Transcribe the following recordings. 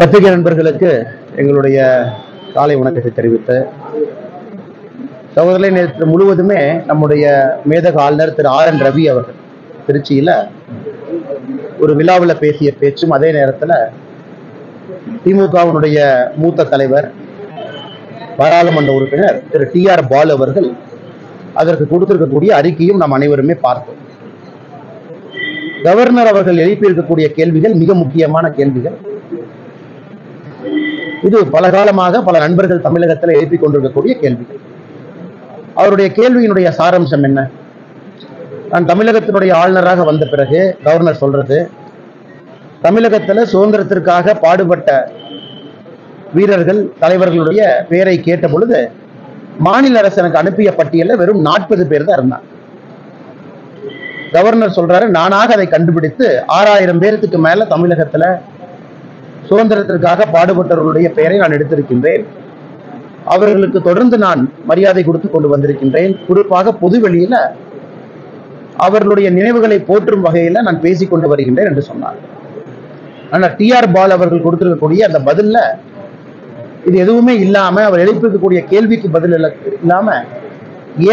பத்திரிகை நண்பர்களுக்கு எங்களுடைய காலை வணக்கத்தை தெரிவித்து சகோதரரை நேற்று முழுவதுமே நம்முடைய மேதக ஆளுநர் திரு ஆர் என் ரவி அவர்கள் திருச்சியில் ஒரு விழாவில் பேசிய பேச்சும் அதே நேரத்தில் திமுகவினுடைய மூத்த தலைவர் பாராளுமன்ற உறுப்பினர் திரு டி ஆர் பாலு அவர்கள் அதற்கு கொடுத்திருக்கக்கூடிய அறிக்கையும் நாம் அனைவருமே பார்த்தோம். கவர்னர் அவர்கள் எழுப்பியிருக்கக்கூடிய கேள்விகள் மிக முக்கியமான கேள்விகள். இது பல காலமாக பல நண்பர்கள் தமிழகத்தில் எழுப்பி கொண்டிருக்கக்கூடிய கேள்வி. அவருடைய கேள்வியினுடைய சாராம்சம் என்ன? நான் தமிழகத்தினுடைய ஆளுநராக வந்த பிறகு கவர்னர் சொல்றது தமிழகத்தில் சுதந்திரத்திற்காக பாடுபட்ட வீரர்கள் தலைவர்களுடைய பெயரை கேட்ட பொழுது மாநில அரசு எனக்கு அனுப்பிய பட்டியலில் வெறும் நாற்பது பேர் தான் இருந்தாங்க. கவர்னர் சொல்றாரு நானாக அதை கண்டுபிடித்து ஆறாயிரம் பேருக்கு மேல தமிழகத்துல சுதந்திரத்திற்காக பாடுபட்டவர்களுடைய பெயரை நான் எடுத்திருக்கின்றேன். அவர்களுக்கு தொடர்ந்து நான் மரியாதை கொடுத்து கொண்டு வந்திருக்கின்றேன். குறிப்பாக பொதுவெளியில அவர்களுடைய நினைவுகளை போற்றும் வகையில நான் பேசிக்கொண்டு வருகின்றேன் என்று சொன்னார். ஆனால் டி ஆர் பால் அவர்கள் கொடுத்திருக்கக்கூடிய அந்த பதில்ல இது எதுவுமே இல்லாம அவர் எழுப்பிருக்கக்கூடிய கேள்விக்கு பதில் இல்லாம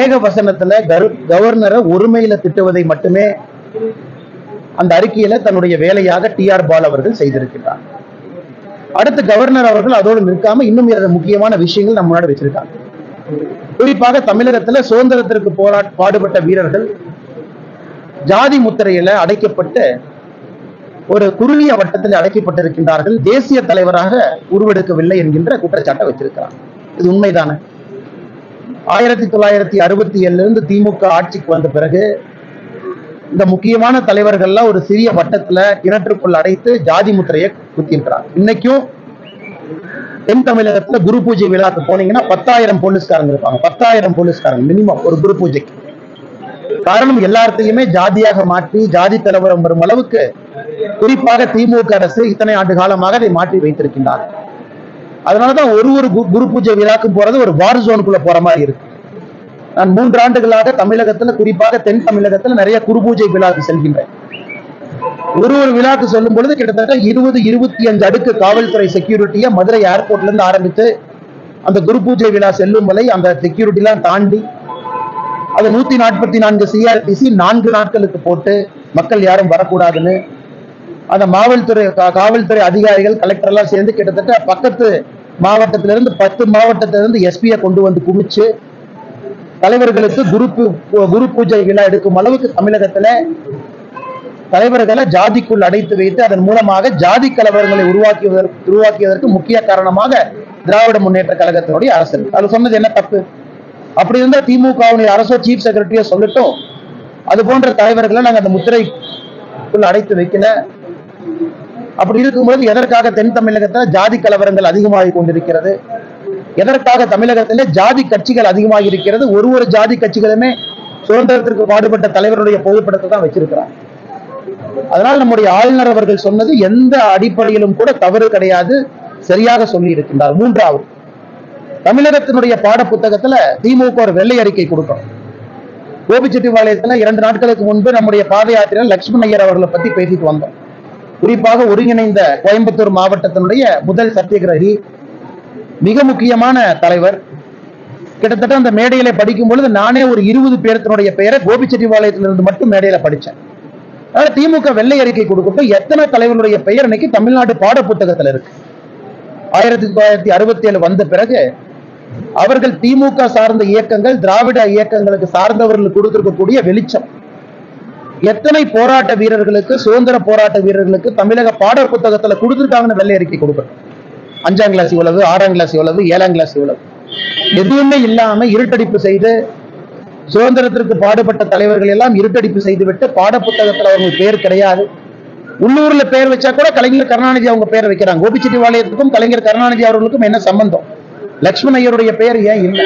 ஏக வசனத்துல கவர்னரை ஒருமையில திட்டுவதை மட்டுமே அந்த அறிக்கையில தன்னுடைய வேலையாக டி ஆர் பால் அவர்கள் செய்திருக்கிறார் அடுத்து கவர்னர் அவர்கள் அதோடு நிற்காம இன்னும் இரண்டு முக்கியமான விஷயங்கள் நம்ம முன்னாடி வச்சிருக்காங்க. குறிப்பாக தமிழகத்துல சுதந்திரத்திற்கு போரா பாடுபட்ட வீரர்கள் ஜாதி முத்திரையில அடைக்கப்பட்டு ஒரு குறுகிய வட்டத்தில் அடைக்கப்பட்டிருக்கின்றார்கள். தேசிய தலைவராக உருவெடுக்கவில்லை என்கின்ற குற்றச்சாட்டை வச்சிருக்கிறார் இது உண்மைதானே? ஆயிரத்தி தொள்ளாயிரத்தி அறுபத்தி ஏழுல இருந்து திமுக ஆட்சிக்கு வந்த பிறகு இந்த முக்கியமான தலைவர்கள்லாம் ஒரு சிறிய வட்டத்துல கிணற்றுக்குள் அடைத்து ஜாதி முத்திரையை குத்திருக்கிறார் இன்னைக்கும் தென் தமிழகத்துல குரு பூஜை விழாக்கு போனீங்கன்னா பத்தாயிரம் போலீஸ்காரங்க இருப்பாங்க. பத்தாயிரம் போலீஸ்காரங்க மினிமம் ஒரு குரு பூஜைக்கு. காரணம் எல்லாத்தையுமே ஜாதியாக மாற்றி ஜாதி தலைவரம் வரும் அளவுக்கு குறிப்பாக திமுக அரசு இத்தனை ஆண்டு காலமாக அதை மாற்றி வைத்திருக்கின்றார் அதனாலதான் ஒரு ஒரு குரு பூஜை விழாக்கும் போறது ஒரு வார் ஜோனுக்குள்ள போற மாதிரி இருக்கு. நான் மூன்று ஆண்டுகளாக தமிழகத்துல குறிப்பாக தென் தமிழகத்துல நிறைய குரு பூஜை விழாக்கு செல்கின்றேன். ஒரு ஒரு விழாக்கு சொல்லும் பொழுது கிட்டத்தட்ட இருபது இருபத்தி அஞ்சு அடுக்கு காவல்துறை செக்யூரிட்டியை மதுரை ஏர்போர்ட்ல இருந்து ஆரம்பித்து அந்த குரு பூஜை விழா செல்லும் வரை அந்த செக்யூரிட்டி எல்லாம் தாண்டி அது நூத்தி நாற்பத்தி நான்கு சிஆர்டிசி நான்கு நாட்களுக்கு போட்டு மக்கள் யாரும் வரக்கூடாதுன்னு அந்த மாவல்துறை கா- காவல்துறை அதிகாரிகள் கலெக்டர் எல்லாம் சேர்ந்து கிட்டத்தட்ட பக்கத்து மாவட்டத்திலிருந்து பத்து மாவட்டத்திலிருந்து எஸ்பியை கொண்டு வந்து குமிச்சு தலைவர்களுக்கு குரு குரு பூஜை விழா எடுக்கும் அளவுக்கு தமிழகத்துல தலைவர்களை ஜாதிக்குள் அடைத்து வைத்து அதன் மூலமாக ஜாதி கலவரங்களை உருவாக்கியதற்கு உருவாக்கியதற்கு முக்கிய காரணமாக திராவிட முன்னேற்ற கழகத்தினுடைய அரசு அது சொன்னது என்ன தப்பு? அப்படி இருந்தா திமுகவுடைய அரசோ சீஃப் செக்ரட்டரியோ சொல்லட்டும். அது போன்ற தலைவர்களை நாங்க அந்த முத்திரைக்குள் அடைத்து வைக்கல. அப்படி இருக்கும்போது எதற்காக தென் தமிழகத்தில் ஜாதி கலவரங்கள் அதிகமாகி கொண்டிருக்கிறது? எதற்காக தமிழகத்திலே ஜாதி கட்சிகள் அதிகமாக இருக்கிறது ஒரு ஒரு ஜாதி கட்சிகளுமே சுதந்திரத்திற்கு பாடுபட்ட தலைவருடைய புகைப்படத்தை தான் வச்சிருக்கிறாங்க. அதனால் நம்முடைய ஆளுநர் அவர்கள் சொன்னது எந்த அடிப்படையிலும் கூட தவறு கிடையாது சரியாக சொல்லி இருக்கின்றார் மூன்றாவது தமிழகத்தினுடைய பாட புத்தகத்துல திமுக ஒரு வெள்ளை அறிக்கை கொடுக்கும் கோபிச்செட்டிப்பாளையத்துல இரண்டு நாட்களுக்கு முன்பு நம்முடைய பாத யாத்திரையில் லட்சுமண் ஐயர் அவர்களை பத்தி பேசிட்டு வந்தோம். குறிப்பாக ஒருங்கிணைந்த கோயம்புத்தூர் மாவட்டத்தினுடைய முதல் சத்தியகிரகி மிக முக்கியமான தலைவர். கிட்டத்தட்ட அந்த மேடையில படிக்கும் பொழுது நானே ஒரு இருபது பேர்த்தனுடைய பெயரை கோபிச்செட்டிப்பாளையத்திலிருந்து மட்டும் மேடையில படிச்சேன். அதனால திமுக வெள்ளை அறிக்கை கொடுக்கப்பட்டு எத்தனை தலைவருடைய பெயர் இன்னைக்கு தமிழ்நாடு பாட புத்தகத்துல இருக்கு. ஆயிரத்தி தொள்ளாயிரத்தி அறுபத்தி ஏழு வந்த பிறகு அவர்கள் திமுக சார்ந்த இயக்கங்கள் திராவிட இயக்கங்களுக்கு சார்ந்தவர்களுக்கு கொடுத்திருக்கக்கூடிய வெளிச்சம். எத்தனை போராட்ட வீரர்களுக்கு சுதந்திர போராட்ட வீரர்களுக்கு தமிழக பாட புத்தகத்துல கொடுத்திருக்காங்கன்னு வெள்ளை அறிக்கை கொடுக்கணும். அஞ்சாம் கிளாஸ் இவ்வளவு ஆறாம் கிளாஸ் இவ்வளவு ஏழாம் கிளாஸ் இவ்வளவு. எதுவுமே இல்லாம இருட்டடிப்பு செய்து சுதந்திரத்திற்கு பாடுபட்ட தலைவர்கள் எல்லாம் இருட்டடிப்பு செய்துவிட்டு பாட புத்தகத்துல அவங்க பேர் கிடையாது. உள்ளூர்ல பேர் வச்சா கூட கலைஞர் கருணாநிதி அவங்க பேர் வைக்கிறாங்க. கோபிச்செட்டிவாளையத்துக்கும் கலைஞர் கருணாநிதி அவர்களுக்கும் என்ன சம்பந்தம்? லக்ஷ்மண் ஐயருடைய பெயர் ஏன் இல்லை?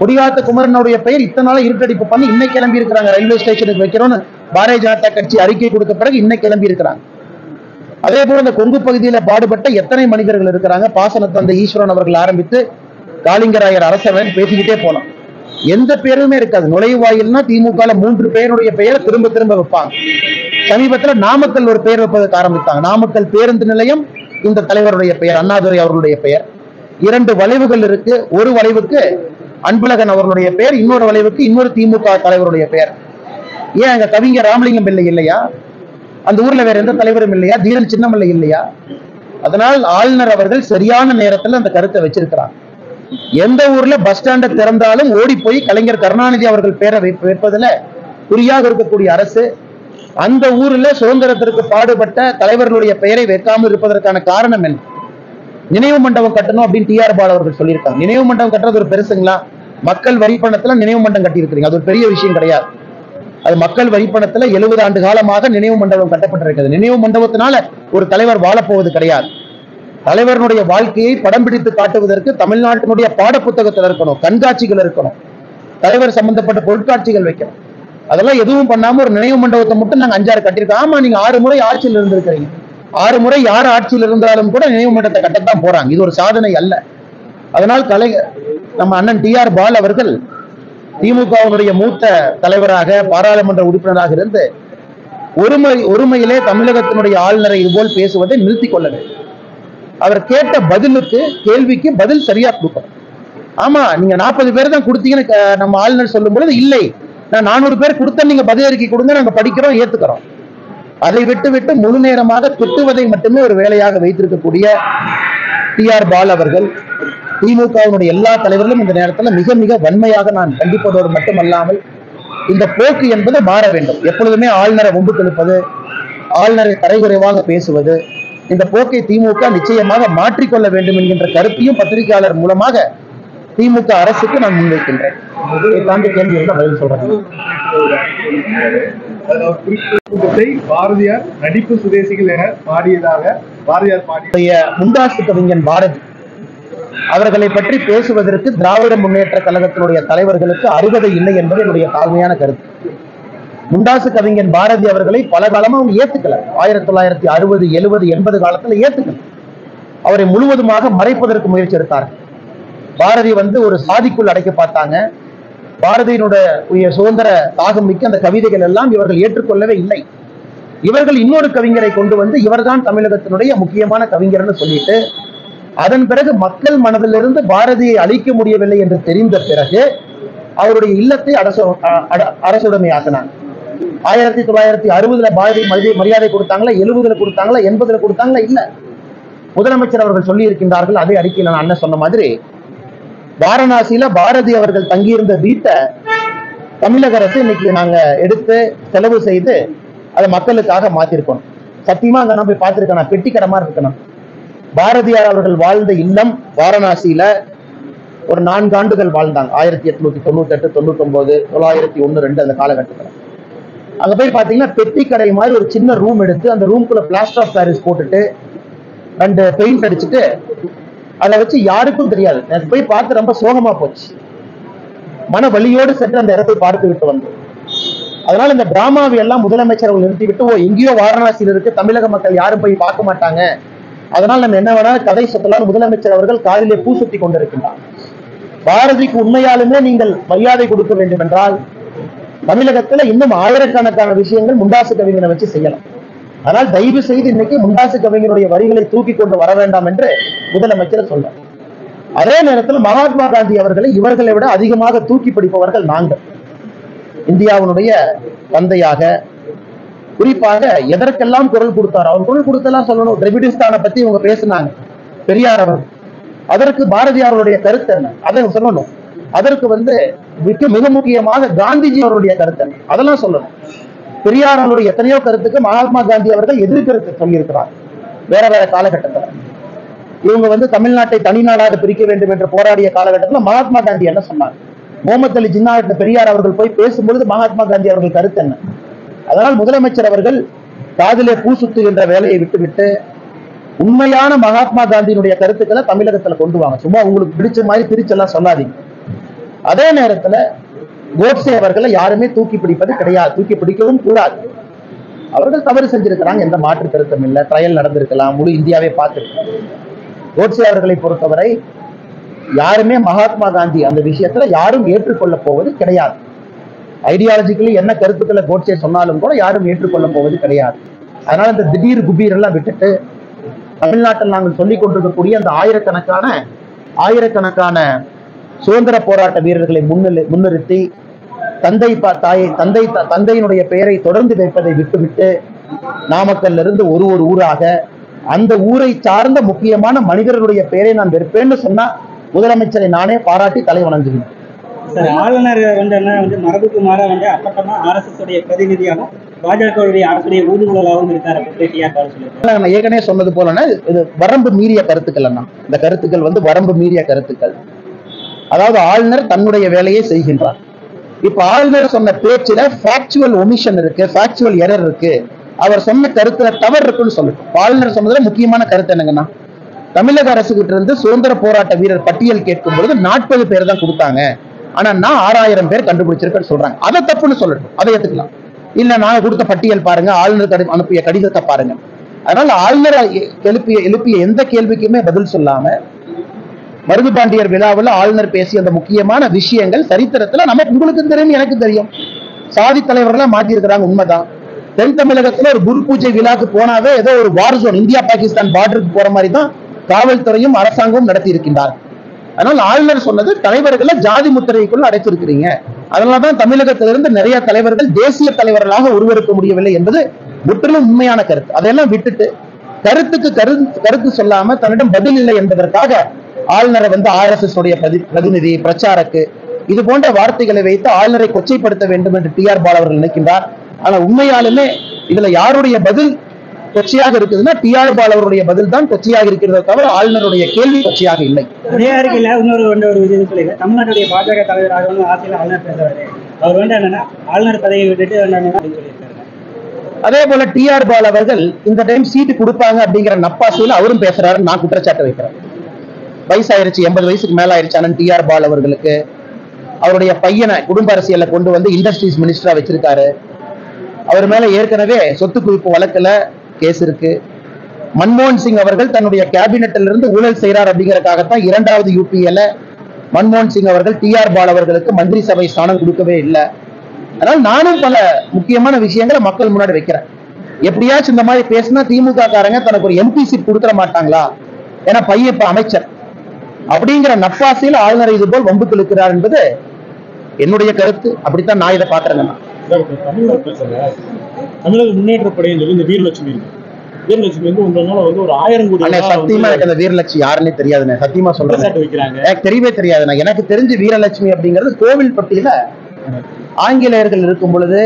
கொடிகாத்த குமரனுடைய பெயர் இத்தனை நாளா இருட்டடிப்பு பண்ணி இன்னைக்கு கிளம்பி இருக்கிறாங்க. ரயில்வே ஸ்டேஷனுக்கு வைக்கிறோம்னு பாரதிய ஜனதா கட்சி அறிக்கை கொடுத்த பிறகு இன்னைக்கு கிளம்பி இருக்கிறாங்க. அதே போல இந்த கொங்கு பகுதியில பாடுபட்ட எத்தனை மனிதர்கள் இருக்கிறாங்க? பாசன தந்தை ஈஸ்வரன் அவர்கள் ஆரம்பித்து காளிங்கராயர் அரசவன் பேசிக்கிட்டே போலாம். எந்த பேருமே இருக்காது. நுழைவாயில்னா திமுக மூன்று பேருடைய பெயரை திரும்ப திரும்ப வைப்பாங்க. சமீபத்துல நாமக்கல் ஒரு பெயர் வைப்பதற்கு ஆரம்பித்தாங்க. நாமக்கல் பேருந்து நிலையம் இந்த தலைவருடைய பெயர் அண்ணாதுரை அவர்களுடைய பெயர். இரண்டு வளைவுகள் இருக்கு. ஒரு வளைவுக்கு அன்பழகன் அவர்களுடைய பெயர் இன்னொரு வளைவுக்கு இன்னொரு திமுக தலைவருடைய பெயர். ஏன் அங்க கவிஞர் ராமலிங்கம் பிள்ளை இல்லையா? அந்த ஊர்ல வேற எந்த தலைவரும் இல்லையா? தீரன் சின்னமல்லை இல்லையா? அதனால் ஆளுநர் அவர்கள் சரியான நேரத்துல அந்த கருத்தை வச்சிருக்கிறார். எந்த ஊர்ல பஸ் ஸ்டாண்டை திறந்தாலும் ஓடி போய் கலைஞர் கருணாநிதி அவர்கள் பேரை வைப்பதுல குறியாக இருக்கக்கூடிய அரசு அந்த ஊர்ல சுதந்திரத்திற்கு பாடுபட்ட தலைவர்களுடைய பெயரை வைக்காமல் இருப்பதற்கான காரணம் என்ன? நினைவு மண்டபம் கட்டணும் அப்படின்னு டி ஆர் பால் அவர்கள் சொல்லியிருக்காங்க. நினைவு மண்டபம் கட்டுறது ஒரு பெருசுங்களா? மக்கள் வரி பணத்துல நினைவு மண்டபம் கட்டியிருக்கிறீங்க. அது ஒரு பெரிய விஷயம் கிடையாது. அது மக்கள் வரிப்பணத்துல எழுபது ஆண்டு காலமாக நினைவு மண்டபம் கட்டப்பட்டிருக்கிறது. நினைவு மண்டபத்தினால ஒரு தலைவர் வாழப்போவது கிடையாது. தலைவரனுடைய வாழ்க்கையை படம் பிடித்து காட்டுவதற்கு தமிழ்நாட்டினுடைய பாடப்புத்தகத்தில் இருக்கணும் கண்காட்சிகள் இருக்கணும். தலைவர் சம்பந்தப்பட்ட பொருட்காட்சிகள் வைக்கணும். அதெல்லாம் எதுவும் பண்ணாம ஒரு நினைவு மண்டபத்தை மட்டும் நாங்க அஞ்சாறு கட்டியிருக்கோம். ஆமா நீங்க ஆறு முறை ஆட்சியில் இருந்திருக்கிறீங்க. ஆறு முறை யார் ஆட்சியில் இருந்தாலும் கூட நினைவு மண்டபத்தை கட்டத்தான் போறாங்க. இது ஒரு சாதனை அல்ல. அதனால் கலை நம்ம அண்ணன் டி ஆர் பால் அவர்கள் திமுகவினுடைய மூத்த தலைவராக பாராளுமன்ற உறுப்பினராக இருந்து ஒருமை ஒருமையிலே தமிழகத்தினுடைய ஆளுநரை இதுபோல் பேசுவதை நிறுத்திக் கொள்ள வேண்டும் அவர் கேட்ட பதிலுக்கு கேள்விக்கு பதில் சரியா கொடுக்கணும். ஆமா நீங்க நாற்பது பேர் தான் கொடுத்தீங்கன்னு நம்ம ஆளுநர் சொல்லும் பொழுது இல்லை. நான் நானூறு பேர் கொடுத்த நீங்க பதில் அறிக்கை கொடுங்க நாங்க படிக்கிறோம் ஏத்துக்கிறோம். அதை விட்டு விட்டு முழு நேரமாக திட்டுவதை மட்டுமே ஒரு வேலையாக வைத்திருக்கக்கூடிய டி ஆர் பால் அவர்கள் திமுகவினுடைய எல்லா தலைவர்களும் இந்த நேரத்தில் மிக மிக வன்மையாக நான் கண்டிப்பதோடு மட்டுமல்லாமல் இந்த போக்கு என்பது மாற வேண்டும். எப்பொழுதுமே ஆளுநரை ஒன்று தெளிப்பது ஆளுநரை தரைகுறைவாக பேசுவது இந்த போக்கை திமுக நிச்சயமாக மாற்றிக்கொள்ள வேண்டும் என்கின்ற கருத்தையும் பத்திரிகையாளர் மூலமாக திமுக அரசுக்கு நான் முன்வைக்கின்றேன். பாரதியார் நடிப்பு சுதேசிகள் என பாடியதாக பாரதியார் பாடிய முண்டாசு கவிஞன் பாரதி அவர்களை பற்றி பேசுவதற்கு திராவிட முன்னேற்ற கழகத்தினுடைய தலைவர்களுக்கு அருகதை இல்லை என்பது என்னுடைய தாழ்மையான கருத்து. முண்டாசு கவிஞன் பாரதி அவர்களை பல காலமா அவங்க ஏத்துக்கல. ஆயிரத்தி தொள்ளாயிரத்தி அறுபது எழுபது எண்பது காலத்துல ஏத்துக்கல. அவரை முழுவதுமாக மறைப்பதற்கு முயற்சி எடுத்தார். பாரதி வந்து ஒரு சாதிக்குள் அடைக்க பார்த்தாங்க. பாரதியினுடைய சுதந்திர தாகம் மிக்க அந்த கவிதைகள் எல்லாம் இவர்கள் ஏற்றுக்கொள்ளவே இல்லை. இவர்கள் இன்னொரு கவிஞரை கொண்டு வந்து இவர்தான் தமிழகத்தினுடைய முக்கியமான கவிஞர்னு சொல்லிட்டு அதன் பிறகு மக்கள் மனதிலிருந்து பாரதியை அழிக்க முடியவில்லை என்று தெரிந்த பிறகு அவருடைய இல்லத்தை அரசு அ- அட- ஆயிரத்தி தொள்ளாயிரத்தி அறுபதுல பாரதி மரியாதை மரியாதை கொடுத்தாங்களா எழுபதுல கொடுத்தாங்களா எண்பதுல கொடுத்தாங்களா இல்ல. முதலமைச்சர் அவர்கள் சொல்லி இருக்கின்றார்கள் அதே அறிக்கையில் நான் அண்ணன் சொன்ன மாதிரி. வாரணாசியில பாரதி அவர்கள் தங்கியிருந்த வீட்டை தமிழக அரசு இன்னைக்கு நாங்க எடுத்து செலவு செய்து அதை மக்களுக்காக மாத்திருக்கோம் சத்தியமா அங்க நான் போய் பார்த்திருக்கேன் நான் பெட்டி மாதிரி இருக்கணும். பாரதியார் அவர்கள் வாழ்ந்த இல்லம் வாரணாசியில ஒரு நான்கு ஆண்டுகள் வாழ்ந்தாங்க. ஆயிரத்தி எட்நூத்தி தொண்ணூத்தி எட்டு தொண்ணூத்தி ஒன்பது தொள்ளாயிரத்தி ஒன்னு ரெண்டு அந்த காலகட்டத்தில். அங்க போய் பாத்தீங்கன்னா பெட்டி கடை மாதிரி ஒரு சின்ன ரூம் எடுத்து அந்த ரூம்குள்ள பிளாஸ்டர் ஆஃப் பாரிஸ் போட்டுட்டு ரெண்டு பெயிண்ட் அடிச்சுட்டு அதை வச்சு யாருக்கும் தெரியாது. எனக்கு போய் பார்த்து ரொம்ப சோகமா போச்சு. மன வலியோடு சென்று அந்த இடத்தை பார்த்து விட்டு வந்தோம். அதனால இந்த டிராமாவை எல்லாம் முதலமைச்சர் அவர்கள் நிறுத்திவிட்டு ஓ எங்கேயோ வாரணாசியில் இருக்கு தமிழக மக்கள் யாரும் போய் பார்க்க மாட்டாங்க. அதனால் நம்ம என்ன வேணா கதை சொல்லலாம் முதலமைச்சர் அவர்கள் காதிலே பூ சுத்தி கொண்டிருக்கின்றார். பாரதிக்கு உண்மையாலுமே நீங்கள் மரியாதை கொடுக்க வேண்டும் என்றால் தமிழகத்துல இன்னும் ஆயிரக்கணக்கான விஷயங்கள் முண்டாசு கவிஞரை வச்சு செய்யலாம். ஆனால் தயவு செய்து இன்னைக்கு முண்டாசு கவிஞருடைய வரிகளை தூக்கி கொண்டு வர வேண்டாம் என்று முதலமைச்சர் சொல்றார் அதே நேரத்தில் மகாத்மா காந்தி அவர்களை இவர்களை விட அதிகமாக தூக்கி பிடிப்பவர்கள் நாங்கள். இந்தியாவினுடைய தந்தையாக குறிப்பாக எதற்கெல்லாம் குரல் கொடுத்தார் அவர் குரல் கொடுத்தெல்லாம் சொல்லணும். திரவிடிஸ்தானை பத்தி இவங்க பேசினாங்க. பெரியார் அவர் அதற்கு பாரதியாருடைய கருத்து என்ன? அதை சொல்லணும். அதற்கு வந்து மிக மிக முக்கியமாக காந்திஜி அவருடைய கருத்து என்ன? அதெல்லாம் சொல்லணும். பெரியார் அவருடைய எத்தனையோ கருத்துக்கு மகாத்மா காந்தி அவர்கள் எதிர்கருத்து சொல்லியிருக்கிறார். வேற வேற காலகட்டத்தில். இவங்க வந்து தமிழ்நாட்டை தனிநாடாக பிரிக்க வேண்டும் என்று போராடிய காலகட்டத்தில் மகாத்மா காந்தி என்ன சொன்னார்? முகமது அலி ஜின்னா பெரியார் அவர்கள் போய் பேசும்பொழுது மகாத்மா காந்தி அவர்கள் கருத்து என்ன? அதனால் முதலமைச்சர் அவர்கள் காதிலே பூ சுத்துகின்ற வேலையை விட்டுவிட்டு உண்மையான மகாத்மா காந்தியினுடைய கருத்துக்களை தமிழகத்துல கொண்டு வாங்க. சும்மா உங்களுக்கு பிடிச்ச மாதிரி பிரிச்செல்லாம் சொல்லாதீங்க. அதே நேரத்துல கோட்சே அவர்களை யாருமே தூக்கி பிடிப்பது கிடையாது. தூக்கி பிடிக்கவும் கூடாது. அவர்கள் தவறு செஞ்சிருக்கிறாங்க. எந்த மாற்று கருத்தும் இல்லை. ட்ரையல் நடந்திருக்கலாம். முழு இந்தியாவே பார்த்துருக்கோம். கோட்சே அவர்களை பொறுத்தவரை யாருமே மகாத்மா காந்தி அந்த விஷயத்துல யாரும் ஏற்றுக்கொள்ள போவது கிடையாது. ஐடியாலஜிக்கலி என்ன கருத்துக்களை கோட்சே சொன்னாலும் கூட யாரும் ஏற்றுக்கொள்ள போவது கிடையாது. அதனால இந்த திடீர் குபீர் எல்லாம் விட்டுட்டு தமிழ்நாட்டில் நாங்கள் சொல்லிக் கொண்டிருக்கக்கூடிய அந்த ஆயிரக்கணக்கான ஆயிரக்கணக்கான சுதந்திர போராட்ட வீரர்களை முன்னிலை முன்னிறுத்தி தந்தை பா- தாயை தந்தை தந்தையினுடைய பெயரை தொடர்ந்து வைப்பதை விட்டுவிட்டு நாமக்கல்ல இருந்து ஒரு ஒரு ஊராக அந்த ஊரை சார்ந்த முக்கியமான மனிதர்களுடைய பெயரை நான் வெறுப்பேன்னு சொன்னா முதலமைச்சரை நானே பாராட்டி தலை வணங்குகிறேன் ஆளுநர் வந்து என்ன வந்து மரபுக்கு மாறா வந்து அப்பட்டமா ஆர்எஸ்எஸ் உடைய பிரதிநிதியாகவும் பாஜகவுடைய அரசுடைய ஊதுகுழலாகவும் இருக்காரு டிஆர் ஏற்கனவே சொன்னது போலன்னா இது வரம்பு மீறிய கருத்துக்கள் அண்ணா. இந்த கருத்துக்கள் வந்து வரம்பு மீறிய கருத்துக்கள். அதாவது ஆளுநர் தன்னுடைய வேலையை செய்கின்றார். இப்ப ஆளுநர் சொன்ன பேச்சுல ஃபேக்சுவல் ஒமிஷன் இருக்கு ஃபேக்சுவல் எரர் இருக்கு. அவர் சொன்ன கருத்துல தவறு இருக்குன்னு சொல்லட்டும் ஆளுநர் சொன்னதுல முக்கியமான கருத்து என்னங்கன்னா தமிழக அரசு கிட்ட இருந்து சுதந்திர போராட்ட வீரர் பட்டியல் கேட்கும் பொழுது நாற்பது பேர் தான் கொடுத்தாங்க. ஆனா நான் ஆறாயிரம் பேர் கண்டுபிடிச்சிருக்கேன்னு சொல்றாங்க. அதை தப்புன்னு சொல்லட்டும். அதை ஏத்துக்கலாம். இல்ல நான் கொடுத்த பட்டியல் பாருங்க. ஆளுநர் கடி- அனுப்பிய கடிதத்தை பாருங்க. அதனால ஆளுநர் எழுப்பிய எழுப்பிய எந்த கேள்விக்குமே பதில் சொல்லாம மருது பாண்டியர் விழாவில் ஆளுநர் பேசிய அந்த முக்கியமான விஷயங்கள் சரித்திரத்துல நமக்கு உங்களுக்கு தெரியும் எனக்கு தெரியும். சாதி தலைவர்களாக மாற்றியிருக்கிறாங்க இருக்கிறாங்க உண்மைதான். தென் தமிழகத்துல ஒரு குரு பூஜை விழாக்கு போனாவே ஏதோ ஒரு வார் ஜோன் இந்தியா பாகிஸ்தான் பார்டருக்கு போற மாதிரி தான் காவல்துறையும் அரசாங்கமும் நடத்தி இருக்கின்றார் அதனால ஆளுநர் சொன்னது தலைவர்களை ஜாதி முத்திரைக்குள்ள அடைத்திருக்கிறீங்க. அதனாலதான் தமிழகத்திலிருந்து நிறைய தலைவர்கள் தேசிய தலைவர்களாக உருவெடுக்க முடியவில்லை என்பது முற்றிலும் உண்மையான கருத்து. அதையெல்லாம் விட்டுட்டு கருத்துக்கு கருத்து கருத்து சொல்லாம தன்னிடம் பதில் இல்லை என்பதற்காக ஆளுநரை வந்து ஆர்எஸ்எஸ் உடைய பிரதிநிதி பிரச்சாரக்கு இது போன்ற வார்த்தைகளை வைத்து ஆளுநரை கொச்சைப்படுத்த வேண்டும் என்று டி ஆர் பால் அவர்கள் நினைக்கின்றார். ஆனா உண்மையாலுமே இதுல யாருடைய பதில் கொச்சையாக இருக்குதுன்னா டி ஆர் பதில் தான் கொச்சையாக இருக்கிறதே தவிர ஆளுநருடைய கேள்வி கொச்சையாக இல்லை. அதே அறிக்கையில இன்னொரு வந்து ஒரு சொல்லிங்க. தமிழ்நாட்டுடைய பாஜக தலைவராக வந்து ஆட்சியில் ஆளுநர் பேசுறாரு. அவர் வந்து என்னன்னா ஆளுநர் பதவியை விட்டுட்டு சொல்லியிருக்காரு. அதே போல டி ஆர் பால் அவர்கள் இந்த டைம் சீட்டு கொடுப்பாங்க அப்படிங்கிற நப்பாசையில அவரும் பேசுறாரு நான் குற்றச்சாட்டு வைக்கிறேன். வயசாயிருச்சு எண்பது வயசுக்கு மேல ஆயிருச்சு அண்ணன் டி ஆர் பால் அவர்களுக்கு அவருடைய பையனை குடும்ப அரசியல்ல கொண்டு வந்து இண்டஸ்ட்ரீஸ் மினிஸ்டரா வச்சிருக்காரு. அவர் மேல ஏற்கனவே சொத்து குவிப்பு வழக்குல கேஸ் இருக்கு. மன்மோகன் சிங் அவர்கள் தன்னுடைய கேபினெட்ல இருந்து ஊழல் செய்கிறார் அப்படிங்கறதுக்காகத்தான் இரண்டாவது யூபிஎல மன்மோகன் சிங் அவர்கள் டி ஆர் பால் அவர்களுக்கு மந்திரி சபை ஸ்தானம் கொடுக்கவே இல்லை. அதனால நானும் பல முக்கியமான விஷயங்களை மக்கள் முன்னாடி வைக்கிறேன். எப்படியாச்சும் இந்த மாதிரி பேசினா திமுக காரங்க தனக்கு ஒரு எம்பி சீட் கொடுத்துட மாட்டாங்களா? ஏன்னா பையன் இப்ப அமைச்சர். அப்படிங்கிற நப்பாசையில் ஆளுநர் இது போல் வம்பு இழுக்கிறார் என்பது என்னுடைய கருத்து. அப்படித்தான் நான் இதை பாக்குறேன் சார் இப்ப தமிழ்நாட்டுல சார் தமிழக முன்னேற்ற படையின் சொல்லி இந்த வீரலட்சுமி. இருக்கு வீரலட்சுமி வந்து உங்களால வந்து ஒரு ஆயிரம் கோடி அண்ணே ரூபாய் சத்தியமா வந்து எனக்கு அந்த வீரலட்சுமி யாருன்னே தெரியாதுண்ணே சத்தியமா சொல்றேன். குற்றச்சாட்டு வைக்கிறாங்க. எனக்கு தெரியவே தெரியாதுண்ணே எனக்கு தெரிஞ்சு வீரலட்சுமி அப்படிங்கிறது கோவில்பட்டியில ஆங்கிலேயர்கள் இருக்கும் பொழுது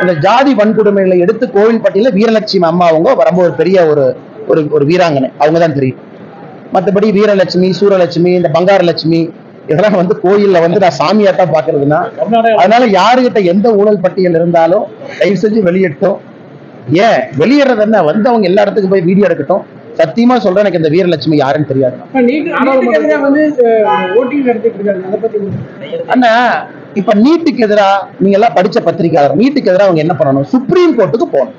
இந்த ஜாதி வன்கொடுமைகளை எடுத்து கோவில்பட்டியில வீரலட்சுமி அம்மா அவங்க ரொம்ப ஒரு பெரிய ஒரு ஒரு ஒரு வீராங்கனை. அவங்க தான் தெரியும். மற்றபடி வீரலட்சுமி சூரலட்சுமி இந்த பங்காரலட்சுமி இதெல்லாம் வந்து கோயில்ல வந்து நான் சாமியா தான் பாக்குறதுன்னா அதனால யாருகிட்ட எந்த ஊழல் பட்டியல் இருந்தாலும் தயவு செஞ்சு வெளியிட்டோம் ஏன்? வெளியிடுறது என்ன? வந்தவங்க எல்லா இடத்துக்கும் போய் வீடியோ எடுக்கட்டும். சத்தியமா சொல்றேன் எனக்கு இந்த வீரலட்சுமி யாருன்னு தெரியாது. வந்து அண்ணா இப்ப நீட்டுக்கு எதிரா நீங்க எல்லாம் படிச்ச பத்திரிகையாளர் நீட்டுக்கு எதிரா அவங்க என்ன பண்ணணும்? சுப்ரீம் கோர்ட்டுக்கு போகணும்.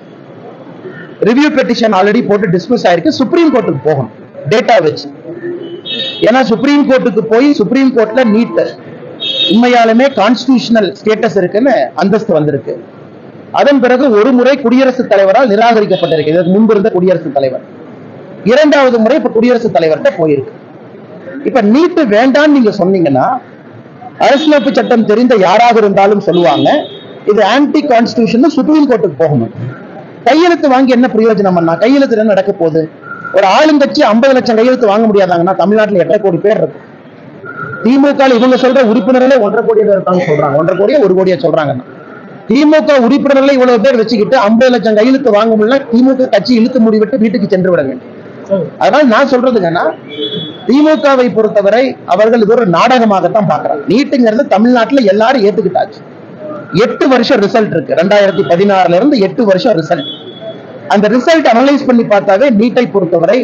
ரிவ்யூ பெட்டிஷன் ஆல்ரெடி போட்டு டிஸ்மிஸ் ஆயிருக்கு. சுப்ரீம் கோர்ட்டுக்கு போகணும். டேட்டா வச்சு. ஏன்னா சுப்ரீம் கோர்ட்டுக்கு போய் சுப்ரீம் கோர்ட்ல நீட் உண்மையாலுமே கான்ஸ்டிடியூஷனல் ஸ்டேட்டஸ் இருக்குன்னு அந்தஸ்து வந்திருக்கு. அதன் பிறகு ஒரு முறை குடியரசுத் தலைவரால் நிராகரிக்கப்பட்டிருக்கு. இதற்கு முன்பு இருந்த குடியரசுத் தலைவர். இரண்டாவது முறை இப்ப குடியரசுத் தலைவர்கிட்ட போயிருக்கு. இப்ப நீட்டு வேண்டாம்னு நீங்க சொன்னீங்கன்னா அரசியலமைப்பு சட்டம் தெரிந்த யாராக இருந்தாலும் சொல்லுவாங்க இது ஆன்டி கான்ஸ்டிடியூஷன் சுப்ரீம் கோர்ட்டுக்கு போகணும். கையெழுத்து வாங்கி என்ன பிரயோஜனம் பண்ணா கையெழுத்து என்ன நடக்க போகுது? ஒரு ஆளுங்கட்சி ஐம்பது லட்சம் கையெழுத்து வாங்க முடியாதாங்கன்னா தமிழ்நாட்டுல எட்டரை கோடி பேர் இருக்கு. திமுக இவங்க சொல்ற உறுப்பினர்களே ஒன்றரை கோடி பேர் இருக்காங்க சொல்றாங்க. ஒன்றரை கோடியா ஒரு கோடியா சொல்றாங்கன்னா திமுக உறுப்பினர்களை இவ்வளவு பேர் வச்சுக்கிட்டு ஐம்பது லட்சம் கையெழுத்து வாங்க முடியல திமுக கட்சி இழுத்து முடிவிட்டு வீட்டுக்கு சென்று விட வேண்டும் அதனால நான் சொல்றதுங்கன்னா திமுகவை பொறுத்தவரை அவர்கள் இது ஒரு நாடகமாகத்தான் பாக்குறாங்க நீட்டுங்கிறது தமிழ்நாட்டுல எல்லாரும் ஏத்துக்கிட்டாச்சு. எட்டு வருஷம் ரிசல்ட் இருக்கு. ரெண்டாயிரத்தி பதினாறுல இருந்து எட்டு வருஷம் ரிசல்ட் அந்த ரிசல்ட் அனலைஸ் பண்ணி பார்த்தாவே நீட்டை பொறுத்தவரை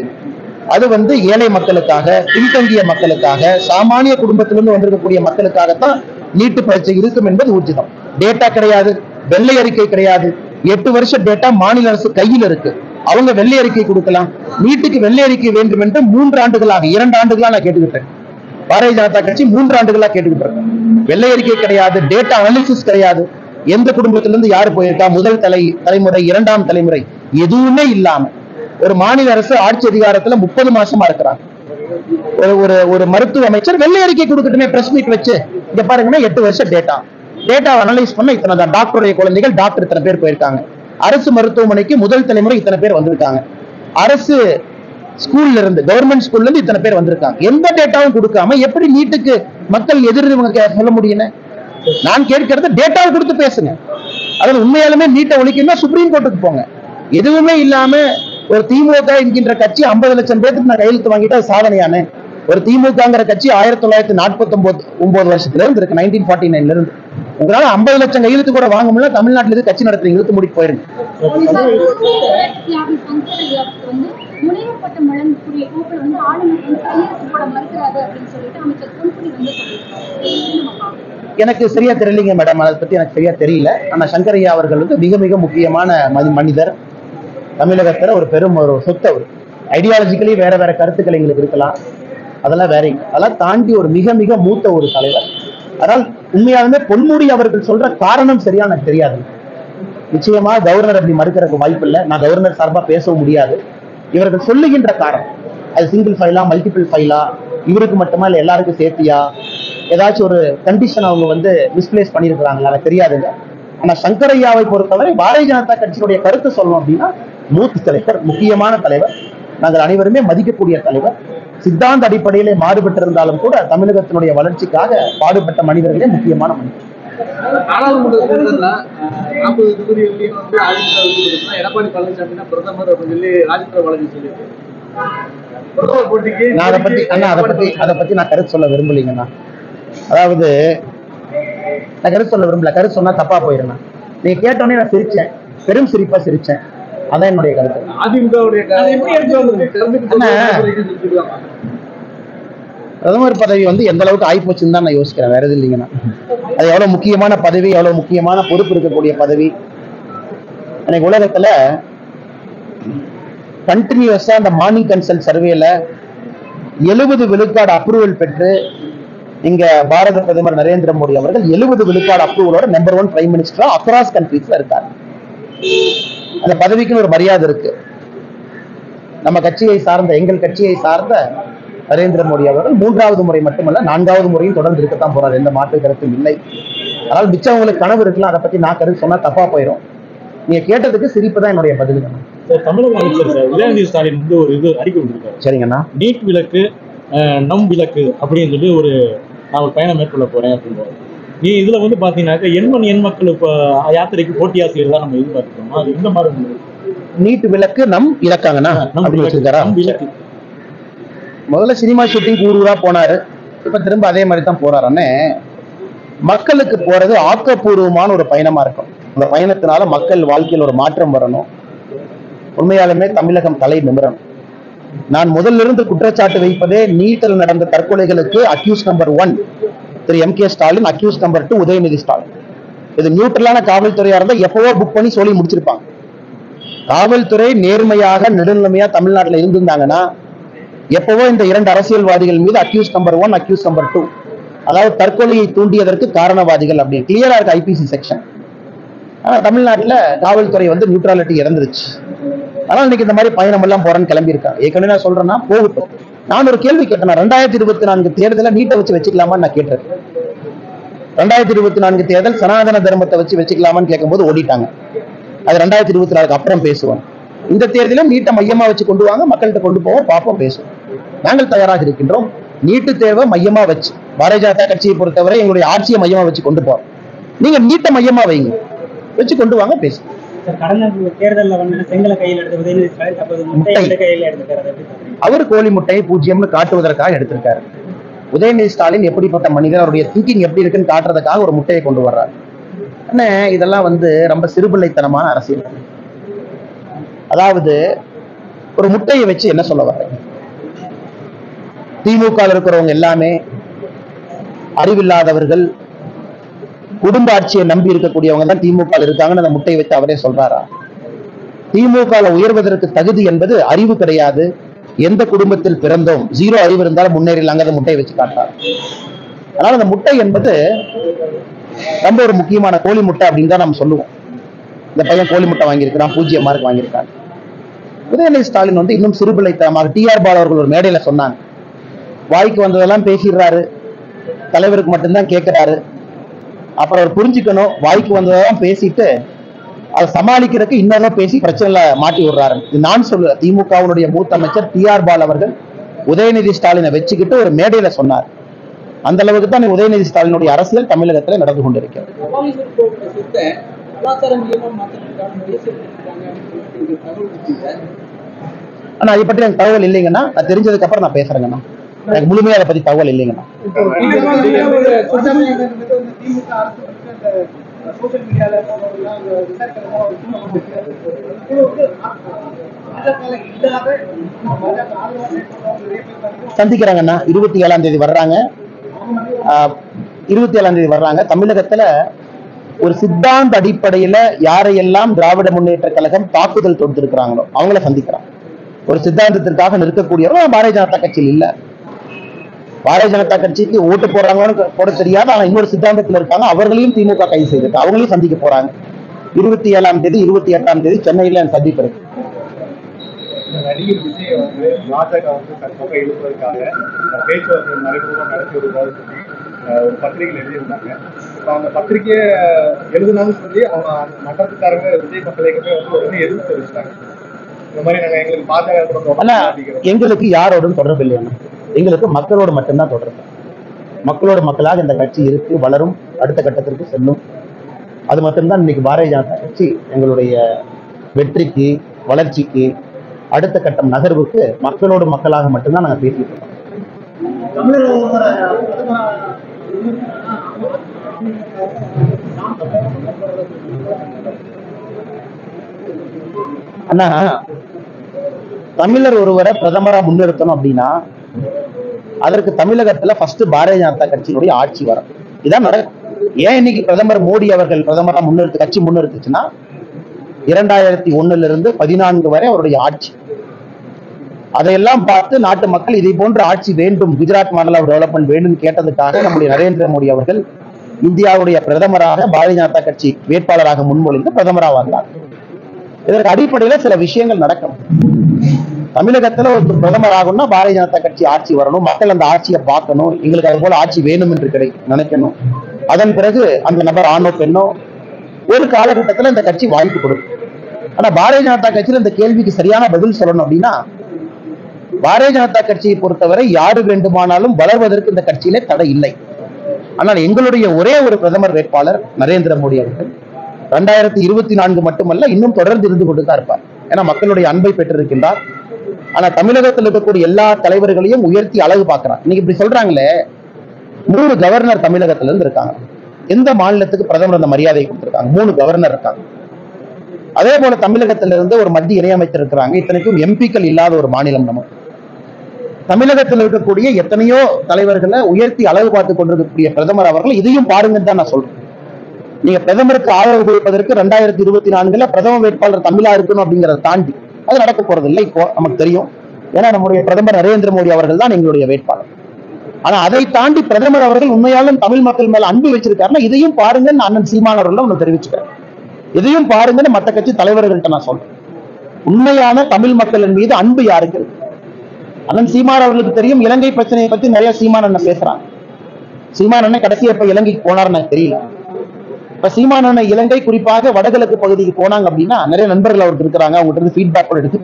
அது வந்து ஏழை மக்களுக்காக பின்தங்கிய மக்களுக்காக சாமானிய குடும்பத்திலிருந்து வந்திருக்கக்கூடிய மக்களுக்காகத்தான் நீட்டு பயிற்சி இருக்கும் என்பது ஊர்ஜிதம். டேட்டா கிடையாது வெள்ளை அறிக்கை கிடையாது. எட்டு வருஷம் டேட்டா மாநில அரசு கையில் இருக்கு. அவங்க வெள்ளை அறிக்கை கொடுக்கலாம். நீட்டுக்கு வெள்ளை அறிக்கை வேண்டும் என்று மூன்று ஆண்டுகளாக இரண்டு ஆண்டுகளா நான் கேட்டுக்கிட்டேன். பாரதிய ஜனதா கட்சி மூன்று ஆண்டுகளா கேட்டுக்கிட்டு இருக்கேன் வெள்ளை அறிக்கை கிடையாது டேட்டா அனாலிசிஸ் கிடையாது. எந்த குடும்பத்திலிருந்து யாரு போயிருக்கா? முதல் தலை தலைமுறை இரண்டாம் தலைமுறை எதுவுமே இல்லாம ஒரு மாநில அரசு ஆட்சி அதிகாரத்துல முப்பது மாசமா இருக்கிறாங்க. ஒரு ஒரு ஒரு மருத்துவ அமைச்சர் வெள்ளை அறிக்கை கொடுக்கட்டுமே பிரஸ் மீட் வச்சு. இங்க பாருங்கன்னா எட்டு வருஷம் டேட்டா டேட்டா அனலைஸ் பண்ண இத்தனை தான். டாக்டருடைய குழந்தைகள் டாக்டர் இத்தனை பேர் போயிருக்காங்க. அரசு மருத்துவமனைக்கு முதல் தலைமுறை இத்தனை பேர் வந்திருக்காங்க. அரசு ஸ்கூல்ல இருந்து கவர்மெண்ட் ஸ்கூல்ல இருந்து இத்தனை பேர் வந்திருக்காங்க. எந்த டேட்டாவும் கொடுக்காம எப்படி நீட்டுக்கு மக்கள் எதிர்த்து சொல்ல முடியும் நான் கேட்கறது டேட்டாவை கொடுத்து பேசுங்க. அதாவது உண்மையாலுமே நீட்டை ஒழிக்கணும்னா சுப்ரீம் கோர்ட்டுக்கு போங்க. எதுவுமே இல்லாம ஒரு திமுக என்கின்ற கட்சி 50 லட்சம் பேருக்கு நான் கையெழுத்து வாங்கிட்டு அது சாதனையான. ஒரு திமுகங்கிற கட்சி ஆயிரத்தி தொள்ளாயிரத்தி நாற்பத்தி ஒன்பது ஒன்பது வருஷத்துல இருந்து இருக்கு நைன்டீன் ஃபார்ட்டி நைன்ல இருந்து. உங்களால 50 லட்சம் கையெழுத்து கூட வாங்க முடியல தமிழ்நாட்டுல இருந்து கட்சி நடத்துறீங்க? இழுத்து மூடி போயிருங்க. வந்து ஆளுநர் கையெழுத்து போட மறுக்கிறாரு அப்படின்னு சொல்லிட்டு அமைச்சர் பொன்முடி வந்து எனக்கு சரியா தெரியலைங்க மேடம் அதை பத்தி எனக்கு சரியா தெரியல. ஆனா சங்கரையா அவர்கள் வந்து மிக மிக முக்கியமான மனி- மனிதர். தமிழகத்துல ஒரு பெரும் ஒரு சொத்து அவர். ஐடியாலஜிக்கலி வேற வேற கருத்துக்கள் எங்களுக்கு இருக்கலாம். அதெல்லாம் வேற அதெல்லாம் தாண்டி ஒரு மிக மிக மூத்த ஒரு தலைவர். அதனால் உண்மையாலுமே பொன்முடி அவர்கள் சொல்ற காரணம் சரியா எனக்கு தெரியாது. நிச்சயமா கவர்னர் அப்படி மறுக்கிறதுக்கு வாய்ப்பு இல்லை. நான் கவர்னர் சார்பா பேசவும் முடியாது. இவர்கள் சொல்லுகின்ற காரணம். அது சிங்கிள் ஃபைலா மல்டிபிள் ஃபைலா இவருக்கு மட்டுமா இல்லை எல்லாருக்கும் சேர்த்தியா? ஏதாச்சும் ஒரு கண்டிஷன் அவங்க வந்து மிஸ்பிளேஸ் பண்ணியிருக்கிறாங்களா எனக்கு தெரியாதுங்க. ஆனா சங்கரையாவை பொறுத்தவரை பாரதிய ஜனதா கட்சியினுடைய கருத்து சொல்லணும் அப்படின்னா மூத்த தலைவர் முக்கியமான தலைவர் நாங்கள் அனைவருமே மதிக்கக்கூடிய தலைவர் சித்தாந்த அடிப்படையிலே மாறுபட்டிருந்தாலும் கூட தமிழகத்தினுடைய வளர்ச்சிக்காக பாடுபட்ட மனிதர்களே முக்கியமான மனிதர். நாடாளுமன்ற நாற்பது வந்து எடப்பாடி பழனிசாமி பிரதமர் அப்படின்னு சொல்லி ராஜேந்திர பாலாஜி சொல்லியிருக்கு நான் அதை பத்தி அண்ணா அதை பத்தி அதை பத்தி நான் கருத்து சொல்ல விரும்பலைங்கண்ணா. அதாவது நான் கருத்து சொல்ல விரும்பல. கருத்து சொன்னா தப்பா போயிருந்தேன் நீங்க கேட்டோன்னே நான் சிரிச்சேன். பெரும் சிரிப்பா சிரிச்சேன். அதான் என்னுடைய கருத்து. பிரதமர் பதவி வந்து எந்த அளவுக்கு ஆயிப்போச்சுன்னு தான் நான் யோசிக்கிறேன். வேற எதுவும் இல்லைங்கண்ணா. அது எவ்வளவு முக்கியமான பதவி எவ்வளவு முக்கியமான பொறுப்பு இருக்கக்கூடிய பதவி. எனக்கு உலகத்துல கண்டினியூஸா அந்த மார்னிங் கன்சல்ட் சர்வேல எழுபது விழுக்காடு அப்ரூவல் பெற்று இங்க பாரத பிரதமர் நரேந்திர மோடி அவர்கள் எழுபது விழுக்காடு அப்ரூவலோட நம்பர் ஒன் பிரைம் மினிஸ்டரா அக்ராஸ் கண்ட்ரீஸ்ல இருக்காரு. அந்த பதவிக்குன்னு ஒரு மரியாதை இருக்கு. நம்ம கட்சியை சார்ந்த எங்கள் கட்சியை சார்ந்த நரேந்திர மோடி அவர்கள் மூன்றாவது முறை மட்டுமல்ல நான்காவது முறையும் தொடர்ந்து இருக்கத்தான் போறாரு. எந்த மாற்று கருத்தும் இல்லை. அதனால் மிச்சவங்களுக்கு கனவு இருக்கலாம் அதை பத்தி நான் கருத்து சொன்னா தப்பா போயிடும் நீங்க கேட்டதுக்கு சிரிப்பு தான் என்னுடைய பதில். சார், தமிழக அமைச்சர் சார் உதயநிதி ஸ்டாலின் வந்து ஒரு இது அறிக்கை விட்டுருக்காரு சரிங்கண்ணா. நீட் விலக்கு அஹ், நம் விலக்கு அப்படின்னு சொல்லி ஒரு நான் ஒரு பயணம் மேற்கொள்ள போறேன் அப்படின்னு நீ இதுல வந்து பாத்தீங்கன்னாக்க எண்மண் எண் மக்கள் இப்போ யாத்திரைக்கு போட்டியா செய்யறதா நம்ம எதிர்பார்க்கிறோம்? அது இந்த மாதிரி இருந்தது. நீட் விளக்கு நம் இலக்காங்கண்ணா நம் விலக்கு முதல்ல சினிமா ஷூட்டிங் ஊர் ஊரா போனாரு. இப்ப திரும்ப அதே மாதிரி தான் போறாருன்னு மக்களுக்கு போறது ஆக்கப்பூர்வமான ஒரு பயணமா இருக்கும். அந்த பயணத்தினால மக்கள் வாழ்க்கையில் ஒரு மாற்றம் வரணும். உண்மையாலுமே தமிழகம் தலை நிமிரணும் நான் முதல்ல இருந்து குற்றச்சாட்டு வைப்பதே நீட்டில் நடந்த தற்கொலைகளுக்கு அக்யூஸ் நம்பர் ஒன் திரு M K Stalin accuse number two Udhayanidhi Stalin இது நியூட்ரலான காவல்துறையா இருந்தால் எப்பவோ புக் பண்ணி சொல்லி முடிச்சிருப்பாங்க. காவல்துறை நேர்மையாக நெடுநிலைமையா தமிழ்நாட்டில் இருந்திருந்தாங்கன்னா எப்பவோ இந்த இரண்டு அரசியல்வாதிகள் மீது accuse number one accuse number two அதாவது தற்கொலையை தூண்டியதற்கு காரணவாதிகள் அப்படின்னு கிளியரா இருக்கு ஐபிசி செக்ஷன் ஆனா தமிழ்நாட்டில் காவல்துறை வந்து நியூட்ராலிட்டி இறந்துருச்சு அதனால இன்னைக்கு இந்த மாதிரி பயணம் எல்லாம் போறேன்னு கிளம்பியிருக்காங்க. ஏற்கனவே நான் சொல்றேன்னா போகட்டும். நான் ஒரு கேள்வி கேட்டேன். ரெண்டாயிரத்தி இருபத்தி நான்கு தேர்தலை நீட்டை வச்சு வச்சுக்கலாமான்னு நான் கேட்டேன். ரெண்டாயிரத்தி இருபத்தி நான்கு தேர்தல் சனாதன தர்மத்தை வச்சு வச்சுக்கலாமான்னு கேட்கும்போது ஓடிட்டாங்க. அது ரெண்டாயிரத்தி இருபத்தி நாலுக்கு அப்புறம் பேசுவோம். இந்த தேர்தலும் நீட்டை மையமா வச்சு கொண்டு வாங்க மக்கள்கிட்ட கொண்டு போவோம் பார்ப்போம் பேசுவோம். நாங்கள் தயாராக இருக்கின்றோம். நீட்டு தேர்வை மையமா வச்சு பாரதிய ஜனதா கட்சியை பொறுத்தவரை எங்களுடைய ஆட்சியை மையமா வச்சு கொண்டு போறோம். நீங்க நீட்டை மையமா வைங்க. வச்சு கொண்டு வாங்க பேசுவோம். கடந்த தேர்தலில் வந்து செங்கலை கையில் எடுத்து உதயநிதி ஸ்டாலின் முட்டை கையில்? அவர் கோழி முட்டையை பூஜ்ஜியம்னு காட்டுவதற்காக எடுத்திருக்காரு. உதயநிதி ஸ்டாலின் எப்படிப்பட்ட மனிதர் அவருடைய திங்கிங் எப்படி இருக்குன்னு காட்டுறதுக்காக ஒரு முட்டையை கொண்டு வர்றாரு. அண்ணே இதெல்லாம் வந்து ரொம்ப சிறுபிள்ளைத்தனமான அரசியல். அதாவது ஒரு முட்டையை வச்சு என்ன சொல்ல வர்றீங்க திமுக இருக்கிறவங்க எல்லாமே அறிவில்லாதவர்கள் குடும்ப ஆட்சியை நம்பி இருக்கக்கூடியவங்க தான் திமுக இருக்காங்கன்னு அந்த முட்டை வைத்து அவரே சொல்றாரா? திமுக உயர்வதற்கு தகுதி என்பது அறிவு கிடையாது. எந்த குடும்பத்தில் பிறந்தோம்? ஜீரோ அறிவு இருந்தாலும் முன்னேறிலாங்க அந்த முட்டையை வச்சு காட்டார் அதனால அந்த முட்டை என்பது ரொம்ப ஒரு முக்கியமான கோழி முட்டை அப்படின்னு தான் நம்ம சொல்லுவோம். இந்த பையன் கோழி முட்டை வாங்கியிருக்கிறான் பூஜ்ஜியம் மார்க் வாங்கியிருக்கான். உதயநிதி ஸ்டாலின் வந்து இன்னும் சிறுபிள்ளைத்தனமாக டிஆர் பால் அவர்கள் ஒரு மேடையில சொன்னாங்க. வாய்க்கு வந்ததெல்லாம் பேசிடுறாரு. தலைவருக்கு மட்டும்தான் கேட்கிறாரு அப்புறம் அவர் புரிஞ்சுக்கணும் வாய்க்கு வந்ததெல்லாம் பேசிட்டு அதை சமாளிக்கிறதுக்கு இன்னொரு பேசி பிரச்சனையில மாட்டி விடுறாரு. நான் சொல்ல திமுகவுடைய மூத்த அமைச்சர் டிஆர் பால் அவர்கள் உதயநிதி ஸ்டாலினை வச்சுக்கிட்டு ஒரு மேடையில சொன்னார். அந்த அளவுக்கு தான் உதயநிதி ஸ்டாலினுடைய அரசியல் தமிழகத்துல நடந்து கொண்டிருக்கிறது. ஆனா அதை பற்றி எனக்கு தகவல் இல்லைங்கன்னா நான் தெரிஞ்சதுக்கு அப்புறம் நான் பேசுறேங்கண்ணா. எனக்கு முழுமையா அதை பத்தி தகவல் இல்லைங்கண்ணா சந்திக்கிறாங்கண்ணா. இருபத்தி ஏழாம் தேதி வர்றாங்க. ஆஹ், இருபத்தி ஏழாம் தேதி வர்றாங்க. தமிழகத்துல ஒரு சித்தாந்த அடிப்படையில யாரையெல்லாம் திராவிட முன்னேற்ற கழகம் தாக்குதல் தொடுத்திருக்கிறாங்களோ அவங்கள சந்திக்கிறாங்க. ஒரு சித்தாந்தத்திற்காக நிற்கக்கூடியவரும் பாரதிய ஜனதா கட்சியில் இல்ல. பாரதிய ஜனதா கட்சிக்கு ஓட்டு போடுறாங்கன்னு போட தெரியாது. ஆனா இன்னொரு சித்தாந்தத்துல இருக்காங்க. அவர்களையும் திமுக கைது செய்திருக்கு அவங்களையும் சந்திக்க போறாங்க. இருபத்தி ஏழாம் தேதி இருபத்தி எட்டாம் தேதி சென்னையில சந்திப்பு இருக்கு. நடிகர் விஜய் வந்து பாஜக வந்து தன் பக்கம் இழுப்பதற்காக பேச்சுவார்த்தை நடைபெறுவதாக நடத்தி சொல்லி ஒரு பத்திரிகையில் எழுதியிருந்தாங்க. இப்போ அந்த பத்திரிகையை எழுதுனாலும் சொல்லி அவங்க மன்றத்துக்காரங்க விஜய் இயக்கமே வந்து உடனே எதிர்ப்பு தெரிவிச்சிட்டாங்க. இந்த மாதிரி நாங்க எங்களுக்கு பாஜக எங்களுக்கு யாரோடும் தொடர்பு இல்லையா எங்களுக்கு மக்களோடு மட்டும்தான் தொடர்பு. மக்களோட மக்களாக இந்த கட்சி இருக்கு வளரும் அடுத்த கட்டத்திற்கு செல்லும். அது மட்டும்தான் இன்னைக்கு பாரதிய ஜனதா கட்சி எங்களுடைய வெற்றிக்கு வளர்ச்சிக்கு அடுத்த கட்டம் நகர்வுக்கு மக்களோடு மக்களாக மட்டும்தான் நாங்கள் பேசிட்டு இருக்கோம். அண்ணா தமிழர் ஒருவரை பிரதமரா முன்னிறுத்தணும் அப்படின்னா அதற்கு தமிழகத்துல ஃபர்ஸ்ட் பாரதிய ஜனதா கட்சியினுடைய ஆட்சி வரும். இதான் நடக்கும் ஏன் இன்னைக்கு பிரதமர் மோடி அவர்கள் பிரதமரா முன்னெடுத்து கட்சி முன்னெடுத்துச்சுன்னா இரண்டாயிரத்தி ஒண்ணுல இருந்து பதினான்கு வரை அவருடைய ஆட்சி. அதையெல்லாம் பார்த்து நாட்டு மக்கள் இதை போன்ற ஆட்சி வேண்டும் குஜராத் மாடல் ஆஃப் டெவலப்மெண்ட் வேண்டும் கேட்டதுக்காக நம்முடைய நரேந்திர மோடி அவர்கள் இந்தியாவுடைய பிரதமராக பாரதிய ஜனதா கட்சி வேட்பாளராக முன்மொழிந்து பிரதமராக வந்தார். இதற்கு அடிப்படையில சில விஷயங்கள் நடக்கும். தமிழகத்துல ஒரு பிரதமர் ஆகணும்னா பாரதிய ஜனதா கட்சி ஆட்சி வரணும் மக்கள் அந்த ஆட்சியை பார்க்கணும் எங்களுக்கு அது போல ஆட்சி வேணும் என்று கிடை நினைக்கணும். அதன் பிறகு அந்த நபர் ஆணோ பெண்ணோ ஒரு காலகட்டத்துல இந்த கட்சி வாய்ப்பு கொடுக்கும் ஆனா பாரதிய ஜனதா கட்சியில இந்த கேள்விக்கு சரியான பதில் சொல்லணும் அப்படின்னா பாரதிய ஜனதா கட்சியை பொறுத்தவரை யாரு வேண்டுமானாலும் வளர்வதற்கு இந்த கட்சியிலே தடை இல்லை. ஆனால் எங்களுடைய ஒரே ஒரு பிரதமர் வேட்பாளர் நரேந்திர மோடி அவர்கள் ரெண்டாயிரத்தி இருபத்தி நான்கு மட்டுமல்ல இன்னும் தொடர்ந்து இருந்து கொண்டு தான் இருப்பார். ஏன்னா மக்களுடைய அன்பை பெற்றிருக்கின்றார். ஆனா தமிழகத்தில் இருக்கக்கூடிய எல்லா தலைவர்களையும் உயர்த்தி அழகு பார்க்கிறார். இன்னைக்கு இப்படி சொல்றாங்களே மூணு கவர்னர் தமிழகத்துல இருந்து இருக்காங்க. எந்த மாநிலத்துக்கு பிரதமர் அந்த மரியாதையை கொடுத்திருக்காங்க? மூணு கவர்னர் இருக்காங்க. அதே போல தமிழகத்திலிருந்து ஒரு மத்திய இணையமைச்சர் இருக்கிறாங்க. இத்தனைக்கும் எம்பிக்கள் இல்லாத ஒரு மாநிலம் நம்ம தமிழகத்தில் இருக்கக்கூடிய எத்தனையோ தலைவர்களை உயர்த்தி அழகு பார்த்து கொண்டிருக்கக்கூடிய பிரதமர் அவர்கள் இதையும் பாருங்கன்னு தான் நான் சொல்றேன். நீங்க பிரதமருக்கு ஆதரவு கொடுப்பதற்கு ரெண்டாயிரத்தி இருபத்தி நான்குல பிரதம வேட்பாளர் தமிழா இருக்கணும் அப்படிங்கறத தாண்டி அது நடக்க போறது இல்லை இப்போ நமக்கு தெரியும். ஏன்னா நம்முடைய பிரதமர் நரேந்திர மோடி அவர்கள் தான் எங்களுடைய வேட்பாளர். ஆனா அதை தாண்டி பிரதமர் அவர்கள் உண்மையாலும் தமிழ் மக்கள் மேல அன்பு வச்சிருக்காருன்னா இதையும் பாருங்கன்னு அண்ணன் சீமான் அவர்கள் ஒன்று தெரிவிச்சுக்கிறேன். இதையும் பாருங்கன்னு மற்ற கட்சி தலைவர்கள்ட்ட நான் சொல்றேன். உண்மையான தமிழ் மக்களின் மீது அன்பு யாருக்கு? இருக்கு அண்ணன் சீமான் அவர்களுக்கு தெரியும் இலங்கை பிரச்சனையை பத்தி நிறைய சீமான் அண்ணன் பேசுறாங்க. சீமான் அண்ணன் கடைசி எப்ப இலங்கைக்கு போனாருன்னு எனக்கு தெரியல. இப்ப சீமான இலங்கை குறிப்பாக வடகிழக்கு பகுதிக்கு போனாங்க அப்படின்னா நிறைய நண்பர்கள் அவருக்கு இருக்கிறாங்க. அவங்ககிட்ட இருந்து ஃபீட்பேக் எடுத்து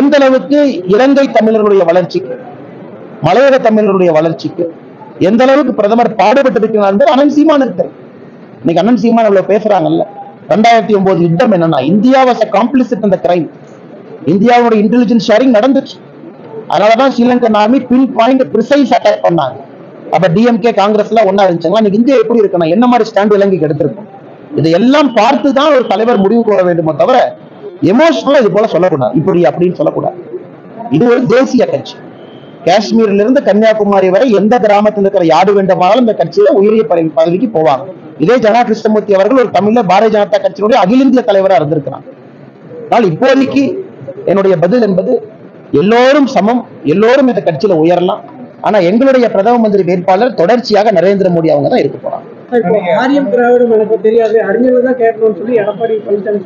எந்த அளவுக்கு இலங்கை தமிழர்களுடைய வளர்ச்சிக்கு மலையக தமிழர்களுடைய வளர்ச்சிக்கு எந்த அளவுக்கு பிரதமர் பாடுபட்டு இருக்கிறார் அண்ணன் சீமான் இருக்காரு இன்னைக்கு அண்ணன் சீமான் அவ்வளவு பேசுறாங்கல்ல. ரெண்டாயிரத்தி ஒன்பது யுத்தம் என்னன்னா இந்தியா வாஸ் காம்ப்ளிசிட் அந்த கிரைம் இந்தியாவோட இன்டெலிஜென்ஸ் ஷேரிங் நடந்துச்சு. அதனாலதான் Sri Lankan army pin point precise attack பண்ணாங்க. அப்ப டிஎம்கே காங்கிரஸ்ல ஒன்னா இருந்துச்சாங்களா இன்னைக்கு இந்தியா எப்படி இருக்கணும் என்ன மாதிரி ஸ்டாண்ட் இலங்கைக்கு எடுத்திருக்கும் இதையெல்லாம் பார்த்து தான் ஒரு தலைவர் முடிவு கூற வேண்டுமோ தவிர எமோஷனலா இது போல சொல்லக்கூடாது. இப்படி அப்படின்னு சொல்லக்கூடாது. இது ஒரு தேசிய கட்சி. காஷ்மீர்ல இருந்து கன்னியாகுமரி வரை எந்த கிராமத்தில் இருக்கிற யாரு வேண்டுமானாலும் இந்த கட்சியில உயரிய பதவிக்கு போவாங்க. இதே ஜனா கிருஷ்ணமூர்த்தி அவர்கள் ஒரு தமிழ்ல பாரதிய ஜனதா கட்சியினுடைய அகில இந்திய தலைவராக இருந்திருக்கிறாங்க ஆனால் இப்போதைக்கு என்னுடைய பதில் என்பது எல்லோரும் சமம் எல்லோரும் இந்த கட்சியில உயரலாம். ஆனா எங்களுடைய பிரதம மந்திரி வேட்பாளர் தொடர்ச்சியாக நரேந்திர மோடி அவங்க தான் இருக்க போறாங்க.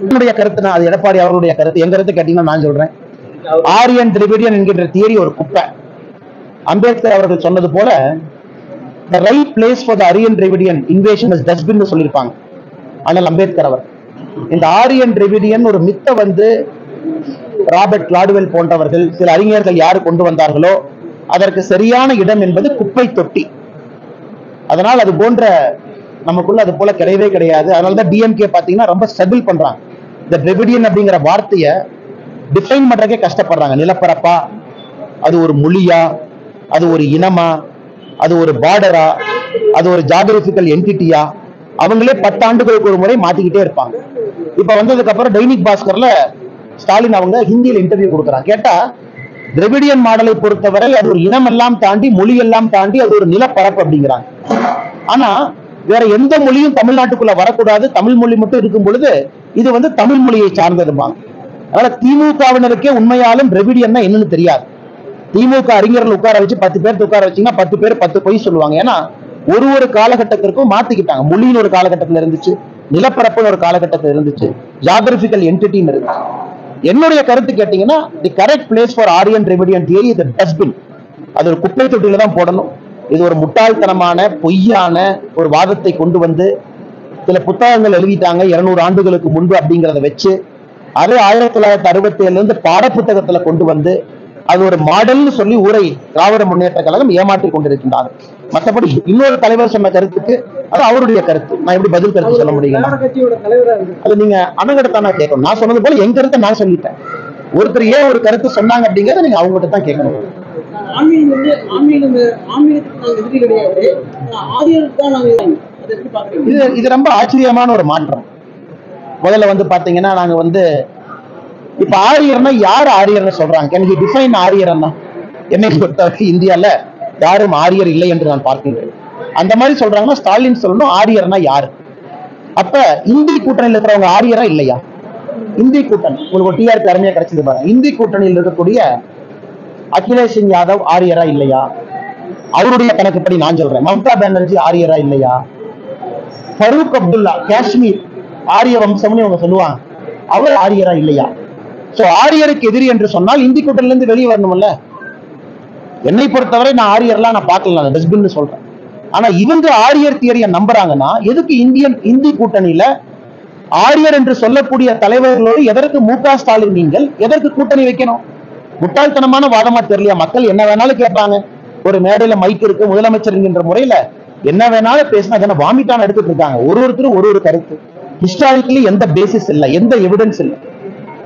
என்னுடைய கருத்து நான் அது எடப்பாடி அவர்களுடைய கருத்து. எங்க கருத்து கேட்டீங்கன்னா நான் சொல்றேன். ஆரியன் திரிவிடியன் என்கின்ற தியரி ஒரு குப்பை. அம்பேத்கர் அவர்கள் சொன்னது போல the right place for the invasion is dustbin சொல்லியிருப்பாங்க. ஆனால் அம்பேத்கர் அவர். இந்த ஆரியன் திரிவிடியன் ஒரு மித்த வந்து ராபர்ட் கிளாடுவெல் போன்றவர்கள் சில அறிஞர்கள் யார் கொண்டு வந்தார்களோ அதற்கு சரியான இடம் என்பது குப்பை தொட்டி. அதனால் அது போன்ற நமக்குள்ள அது போல கிடையவே கிடையாது. அதனால தான் டிஎம்கே பாத்தீங்கன்னா ரொம்ப ஸ்ட்ரகிள் பண்றாங்க. இந்த டிரெவிடியன் அப்படிங்கிற வார்த்தையை டிஃபைன் பண்றதுக்கே கஷ்டப்படுறாங்க. நிலப்பரப்பா அது ஒரு மொழியா அது ஒரு இனமா அது ஒரு பார்டரா அது ஒரு ஜாகிரபிக்கல் என்டிட்டியா அவங்களே பத்தாண்டுகளுக்கு ஒரு முறை மாத்திக்கிட்டே இருப்பாங்க. இப்ப வந்ததுக்கு அப்புறம் டைனிக் பாஸ்கர்ல ஸ்டாலின் அவங்க ஹிந்தியில இன்டர்வியூ கொடுக்குறாங்க. கேட்டா திரவிடியன் மாடலை பொறுத்தவரை அது ஒரு இனம் எல்லாம் தாண்டி மொழி எல்லாம் தாண்டி அது ஒரு நிலப்பரப்பு அப்படிங்கிறாங்க. ஆனா வேற எந்த மொழியும் தமிழ்நாட்டுக்குள்ள வரக்கூடாது. தமிழ் மொழி மட்டும் இருக்கும் பொழுது இது வந்து தமிழ் மொழியை சார்ந்திருப்பாங்க அதனால திமுகவினருக்கே உண்மையாலும் திரவிடியன்னா என்னன்னு தெரியாது. திமுக அறிஞர்கள் உட்கார வச்சு பத்து பேர் உட்கார வச்சீங்கன்னா பத்து பேர் பத்து பொய் சொல்லுவாங்க. ஏன்னா ஒரு ஒரு காலகட்டத்திற்கும் மாத்திக்கிட்டாங்க. மொழின்னு ஒரு காலகட்டத்தில் இருந்துச்சு நிலப்பரப்புன்னு ஒரு காலகட்டத்தில் இருந்துச்சு. ஜாகிரபிக்கல் என்டிட்டின்னு இருந்துச்சு என்னுடைய கருத்து கேட்டீங்கன்னா the correct place for Aryan ரெமிடியன் theory இது டஸ்ட்பின் அது ஒரு குப்பை தொட்டியில தான் போடணும். இது ஒரு முட்டாள்தனமான பொய்யான ஒரு வாதத்தை கொண்டு வந்து சில புத்தகங்கள் எழுதிட்டாங்க இருநூறு ஆண்டுகளுக்கு முன்பு அப்படிங்கிறத வச்சு அது ஆயிரத்தி தொள்ளாயிரத்தி அறுபத்தி ஏழுல இருந்து பாடப்புத்தகத்துல கொண்டு வந்து அது ஒரு மாடல்னு சொல்லி ஊரை திராவிட முன்னேற்ற கழகம் ஏமாற்றி கொண்டிருக்கின்றார் மற்றபடி இன்னொரு தலைவர் சொன்ன கருத்துக்கு அது அவருடைய கருத்து. நான் எப்படி பதில் கருத்து சொல்ல இருக்கு. அது நீங்க அணங்கடத்தானா கேட்கணும். நான் சொன்னது போல என் கருத்தை நான் சொல்லிட்டேன். ஒருத்தர் ஏன் ஒரு கருத்து சொன்னாங்க அப்படிங்கறத நீங்க அவங்ககிட்ட தான் கேட்கணும். இது இது ரொம்ப ஆச்சரியமான ஒரு மாற்றம். முதல்ல வந்து பாத்தீங்கன்னா நாங்க வந்து இப்ப ஆரியர்னா யார் ஆரியர்னு சொல்றாங்க? எனக்கு டிஃபைன் ஆரியர்னா என்னை பொறுத்தவரை இந்தியால யாரும் ஆரியர் இல்லை என்று நான் பார்க்கின்றேன் அந்த மாதிரி சொல்றாங்கன்னா ஸ்டாலின் சொல்லணும் ஆரியர்னா யாரு? அப்ப இந்தி கூட்டணியில் இருக்கிறவங்க ஆரியரா இல்லையா? இந்தி கூட்டணி. உங்களுக்கு ஒரு டிஆர்பி அருமையா கிடைச்சது பாருங்க. இந்தி கூட்டணியில் இருக்கக்கூடிய அகிலேஷ் சிங் யாதவ் ஆரியரா இல்லையா? அவருடைய கணக்குப்படி நான் சொல்றேன். மம்தா பானர்ஜி ஆரியரா இல்லையா? ஃபரூக் அப்துல்லா காஷ்மீர் ஆரிய வம்சம்னு இவங்க சொல்லுவாங்க. அவர் ஆரியரா இல்லையா? சோ ஆரியருக்கு எதிரி என்று சொன்னால் இந்தி கூட்டணில இருந்து வெளியே வரணும்ல? என்னை பொறுத்தவரை நான் ஆரியர்லாம் நான் பார்க்கல நான் டஸ்ட்பின் சொல்றேன். ஆனா இவங்க ஆரியர் தியரிய நம்புறாங்கன்னா எதுக்கு இந்தியன் இந்தி கூட்டணியில ஆரியர் என்று சொல்லக்கூடிய தலைவர்களோடு எதற்கு மு க ஸ்டாலின் நீங்கள் எதற்கு கூட்டணி வைக்கணும்? முட்டாள்தனமான வாதமா தெரியலையா? மக்கள் என்ன வேணாலும் கேட்பாங்க. ஒரு மேடையில மைக் இருக்கு முதலமைச்சர் என்கின்ற முறையில என்ன வேணாலும் பேசினா அதனை வாமிட்டான எடுத்துட்டு இருக்காங்க. ஒரு ஒருத்தரும் ஒரு ஒரு கருத்து. ஹிஸ்டாரிக்கலி எந்த பேசிஸ் இல்ல எந்த எவிடன்ஸ் இல்ல.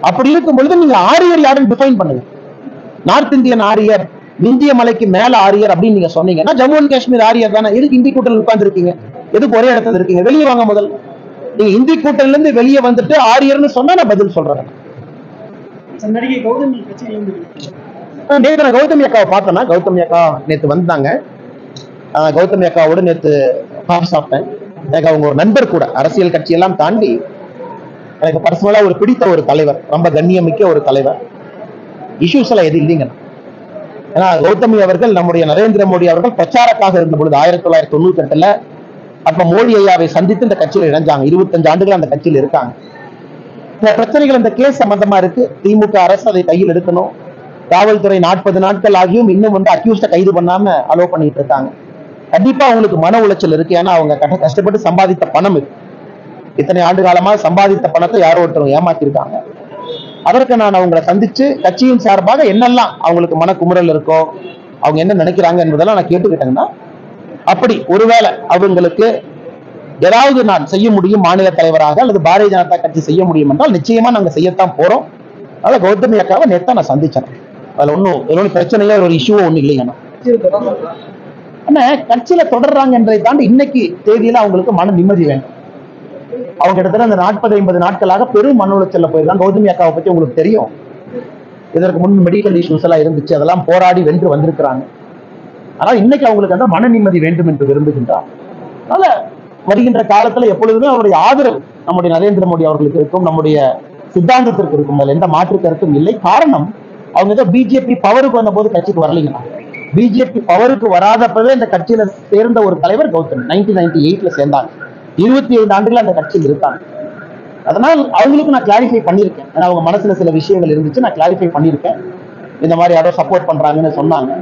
அப்படி இருக்கும் பொழுது நீங்க ஆரியர் யாருன்னு டிஃபைன் பண்ணுங்க. நார்த் இந்தியன் ஆரியர் இந்திய மலைக்கு மேல ஆரியர் அப்படின்னு நீங்க சொன்னீங்கன்னா ஜம்மு அண்ட் காஷ்மீர் ஆரியர் தானே? எதுக்கு இந்தி கூட்டணி உட்கார்ந்து இருக்கீங்க எதுக்கு ஒரே இடத்துல இருக்கீங்க? வெளியே வாங்க முதல்ல நீங்க இந்தி கூட்டணில இருந்து வெளியே வந்துட்டு ஆரியர்னு சொன்னா நான் பதில் சொல்றேன். நடிகை கௌதமி நேற்று நான் கௌதமி அக்காவை பார்த்தேன்னா கௌதமி அக்கா நேற்று வந்தாங்க. கௌதமி அக்காவோட நேற்று காஃபி சாப்பிட்டேன் எனக்கு அவங்க ஒரு நண்பர் கூட அரசியல் கட்சியெல்லாம் தாண்டி எனக்கு பர்சனலா ஒரு பிடித்த ஒரு தலைவர் ரொம்ப கண்ணியமிக்க ஒரு தலைவர். இஷ்யூஸ் எல்லாம் எது இல்லைங்க. ஏன்னா கௌதமி அவர்கள் நம்முடைய நரேந்திர மோடி அவர்கள் பிரச்சாரக்காக இருந்த பொழுது ஆயிரத்தி தொள்ளாயிரத்தி தொண்ணூத்தி எட்டுல அப்ப மோடி ஐயாவை சந்தித்து இந்த கட்சியில் இணைஞ்சாங்க. இருபத்தஞ்சு ஆண்டுகள் அந்த கட்சியில் இருக்காங்க. இந்த பிரச்சனைகள் இந்த கேஸ் சம்பந்தமா இருக்கு. திமுக அரசு அதை கையில் எடுக்கணும். காவல்துறை நாற்பது நாட்கள் ஆகியும் இன்னும் வந்து அக்யூஸ்ட கைது பண்ணாம அலோவ் பண்ணிட்டு இருக்காங்க. கண்டிப்பா அவங்களுக்கு மன உளைச்சல் இருக்கு. ஏன்னா அவங்க கஷ்டப்பட்டு சம்பாதித்த பணம் இருக்கு இத்தனை ஆண்டு காலமா சம்பாதித்த பணத்தை யாரோ ஒருத்தர் ஏமாத்திருக்காங்க. அதற்கு நான் அவங்களை சந்திச்சு கட்சியின் சார்பாக என்னெல்லாம் அவங்களுக்கு மன குமுறல் இருக்கோ அவங்க என்ன நினைக்கிறாங்க என்பதெல்லாம் நான் கேட்டுக்கிட்டேங்கன்னா அப்படி ஒருவேளை அவங்களுக்கு ஏதாவது நான் செய்ய முடியும் மாநில தலைவராக அல்லது பாரதிய ஜனதா கட்சி செய்ய முடியும் என்றால் நிச்சயமா நாங்க செய்யத்தான் போறோம். அதனால கௌதமி அக்காவை நேத்தா நான் சந்திச்சேன். அதுல ஒன்றும் ஒன்றும் பிரச்சனையோ ஒரு இஷ்யூவோ ஒன்றும் இல்லைங்கண்ணா ஆனா கட்சியில தொடர்றாங்க. என்பதை தாண்டி இன்னைக்கு தேதியில அவங்களுக்கு மன நிம்மதி வேண்டும் அவங்க கிட்டத்தட்ட அந்த நாற்பது ஐம்பது நாட்களாக பெரும் மன உளைச்சல்ல போயிருக்காங்க கௌதமி அக்காவை பத்தி உங்களுக்கு தெரியும். இதற்கு முன் மெடிக்கல் இஷ்யூஸ் எல்லாம் இருந்துச்சு. அதெல்லாம் போராடி வென்று வந்திருக்கிறாங்க. ஆனால் இன்னைக்கு அவங்களுக்கு அந்த மன நிம்மதி வேண்டும் என்று விரும்புகின்றார். அதனால வருகின்ற காலத்துல எப்பொழுதுமே அவருடைய ஆதரவு நம்முடைய நரேந்திர மோடி அவர்களுக்கு இருக்கும். நம்முடைய சித்தாந்தத்திற்கு இருக்கும். அதில் எந்த மாற்று கருத்தும் இல்லை. காரணம் அவங்க ஏதோ பிஜேபி பவருக்கு வந்த போது கட்சிக்கு வரலைங்களா? பிஜேபி பவருக்கு வராதப்பவே இந்த கட்சியில சேர்ந்த ஒரு தலைவர் கௌதம். நைன்டீன் நைன்டி எயிட்ல சேர்ந்தாங்க. இருபத்தி ஐந்து ஆண்டுகள் அந்த கட்சியில் இருக்காங்க. அதனால் அவங்களுக்கு நான் கிளாரிஃபை பண்ணியிருக்கேன். ஏன்னா அவங்க மனசுல சில விஷயங்கள் இருந்துச்சு நான் கிளாரிஃபை பண்ணியிருக்கேன். இந்த மாதிரி யாரோ சப்போர்ட் பண்றாங்கன்னு சொன்னாங்க.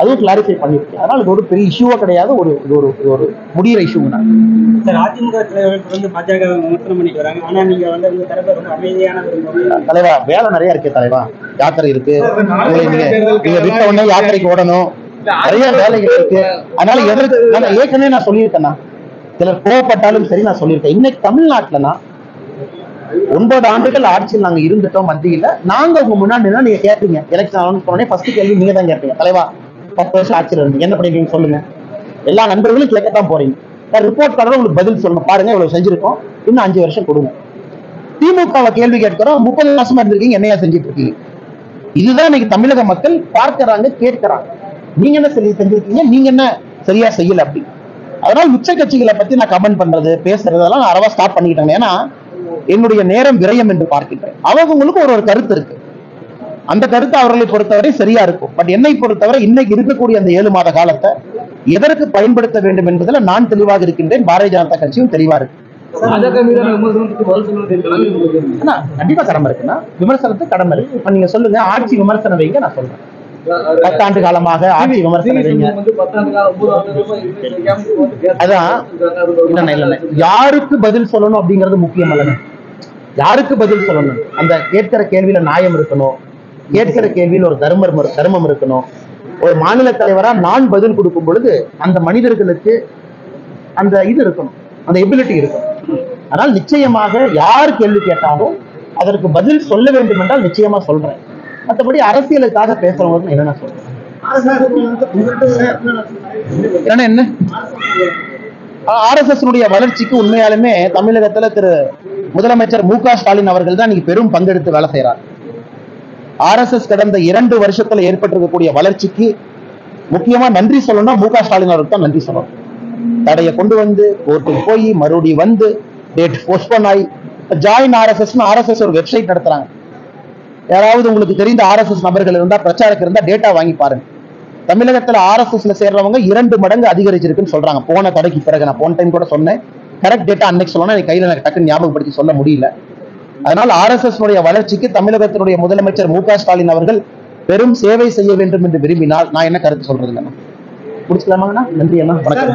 அதுவும் கிளாரிஃபை பண்ணியிருக்கேன். அதனால இது ஒரு பெரிய இஷ்யூவா கிடையாது. ஒரு இது ஒரு ஒரு முடிகிற இஷ்யூ தான். சார் அதிமுக தலைவர்கள் வந்து பாஜக விமர்சனம் பண்ணிட்டு வராங்க. ஆனா நீங்க வந்து உங்க தரப்பு ரொம்ப அமைதியான தலைவா வேலை நிறைய இருக்கு தலைவா. யாத்திரை இருக்கு. நீங்க நீங்க விட்ட உடனே யாத்திரைக்கு ஓடணும். நிறைய வேலைகள் இருக்கு. அதனால எதற்கு நான் ஏற்கனவே நான் சொல்லியிருக்கேன்னா சிலர் கோவப்பட்டாலும் சரி நான் சொல்லியிருக்கேன். இன்னைக்கு தமிழ்நாட்டுலனா ஒன்பது ஆண்டுகள் ஆட்சியில் நாங்க இருந்துட்டோம் மத்தியில. நாங்க உங்க முன்னாடி நீங்க கேட்பீங்க. எலெக்ஷன் அனௌன்ஸ் பண்ணே ஃபர்ஸ்ட் கேள்வி நீங்க தான் கேட்பீங்க. தலைவா பத்து வருஷம் ஆட்சியில் இருந்து என்ன பண்ணிருக்கீங்க சொல்லுங்க. எல்லா நண்பர்களும் கேட்கத்தான் போறீங்க. ரிப்போர்ட் கார்டு உங்களுக்கு பதில் சொல்லணும். பாருங்க இவ்வளவு செஞ்சிருக்கோம். இன்னும் அஞ்சு வருஷம் கொடுங்க. திமுகவை கேள்வி கேட்கிறோம். முப்பது மாசமா இருந்திருக்கீங்க என்னையா செஞ்சுட்டு இருக்கீங்க? இதுதான் இன்னைக்கு தமிழக மக்கள் பார்க்கறாங்க கேட்கறாங்க. நீங்க என்ன சரி செஞ்சிருக்கீங்க? நீங்க என்ன சரியா செய்யல அப்படி? அதனால மிச்ச கட்சிகளை பத்தி நான் கமெண்ட் பண்றது பேசுறதெல்லாம் நான் அறவா ஸ்டாப் பண்ணிக்கிட்டேன். ஏன்னா என்னுடைய நேரம் விரயம் என்று பார்க்கின்றேன். அவங்களுக்கு ஒரு ஒரு கருத்து இருக்கு. அந்த கருத்து அவர்களை பொறுத்தவரை சரியா இருக்கும். பட் என்னை பொறுத்தவரை இன்னைக்கு இருக்கக்கூடிய அந்த ஏழு மாத காலத்தை எதற்கு பயன்படுத்த வேண்டும் என்பதில் நான் தெளிவாக இருக்கின்றேன். பாரதிய ஜனதா கட்சியும் தெளிவா இருக்கு. கண்டிப்பா கடமை இருக்குன்னா விமர்சனத்துக்கு கடமை இருக்கு. இப்ப நீங்க சொல்லுங்க ஆட்சி விமர்சனம் வைங்க நான் சொல்றேன். பத்தாண்டு காலமாக ஆட்சி விமர்சனம் அதான் இல்லைண்ணே, இல்லைண்ணே. யாருக்கு பதில் சொல்லணும் அப்படிங்கிறது முக்கியம் அல்லங்க யாருக்கு பதில் சொல்லணும்? அந்த கேட்கிற கேள்வியில நியாயம் இருக்கணும். கேட்கிற கேள்வியில் ஒரு தர்மம் தர்மம் இருக்கணும். ஒரு மாநில தலைவரா நான் பதில் கொடுக்கும் பொழுது அந்த மனிதர்களுக்கு அந்த இது இருக்கணும். அந்த எபிலிட்டி இருக்கணும். ஆனால் நிச்சயமாக யார் கேள்வி கேட்டாலும் அதற்கு பதில் சொல்ல வேண்டும் என்றால் நிச்சயமா சொல்றேன். மற்றபடி அரசியலுக்காக பேசுறவங்க என்ன? சொல்றேன் என்ன ஆர்எஸ்எஸ் வளர்ச்சிக்கு உண்மையாலுமே தமிழகத்துல திரு முதலமைச்சர் மு க ஸ்டாலின் அவர்கள் தான் இன்னைக்கு பெரும் பங்கெடுத்து வேலை செய்யறார் ஆர்எஸ்எஸ் கடந்த இரண்டு வருஷத்துல ஏற்பட்டிருக்கக்கூடிய வளர்ச்சிக்கு முக்கியமா நன்றி சொல்லணும்னா மு க ஸ்டாலின் அவருக்கு தான் நன்றி சொல்லணும். தடையை கொண்டு வந்து கோர்ட்டுக்கு போய் மறுபடியும் வந்து டேட் போஸ்ட்போன் ஆகி ஜாயின் ஆர்எஸ்எஸ் ஆர்எஸ்எஸ் ஒரு வெப்சைட் நடத்துறாங்க. யாராவது உங்களுக்கு தெரிந்த ஆர்எஸ்எஸ் நபர்கள் இருந்தா பிரச்சாரக்கு இருந்தா டேட்டா வாங்கி பாருங்க. தமிழகத்துல ஆர்எஸ்எஸ்ல சேர்றவங்க இரண்டு மடங்கு அதிகரிச்சிருக்குன்னு சொல்றாங்க. போன தடைக்கு பிறகு நான் போன டைம் கூட சொன்னேன். கரெக்ட் டேட்டா அன்னைக்கு சொல்லணும் எனக்கு கையில எனக்கு டக்குன்னு ஞாபகப்படுத்தி சொல்ல முடியல. அதனால் ஆர்எஸ்எஸ் உடைய வளர்ச்சிக்கு தமிழகத்தினுடைய முதலமைச்சர் மு ஸ்டாலின் அவர்கள் பெரும் சேவை செய்ய வேண்டும் என்று விரும்பினால் நான் என்ன கருத்து சொல்றதுங்க முடிச்சுக்கலாமாங்கண்ணா நன்றி அண்ணா. வணக்கம்.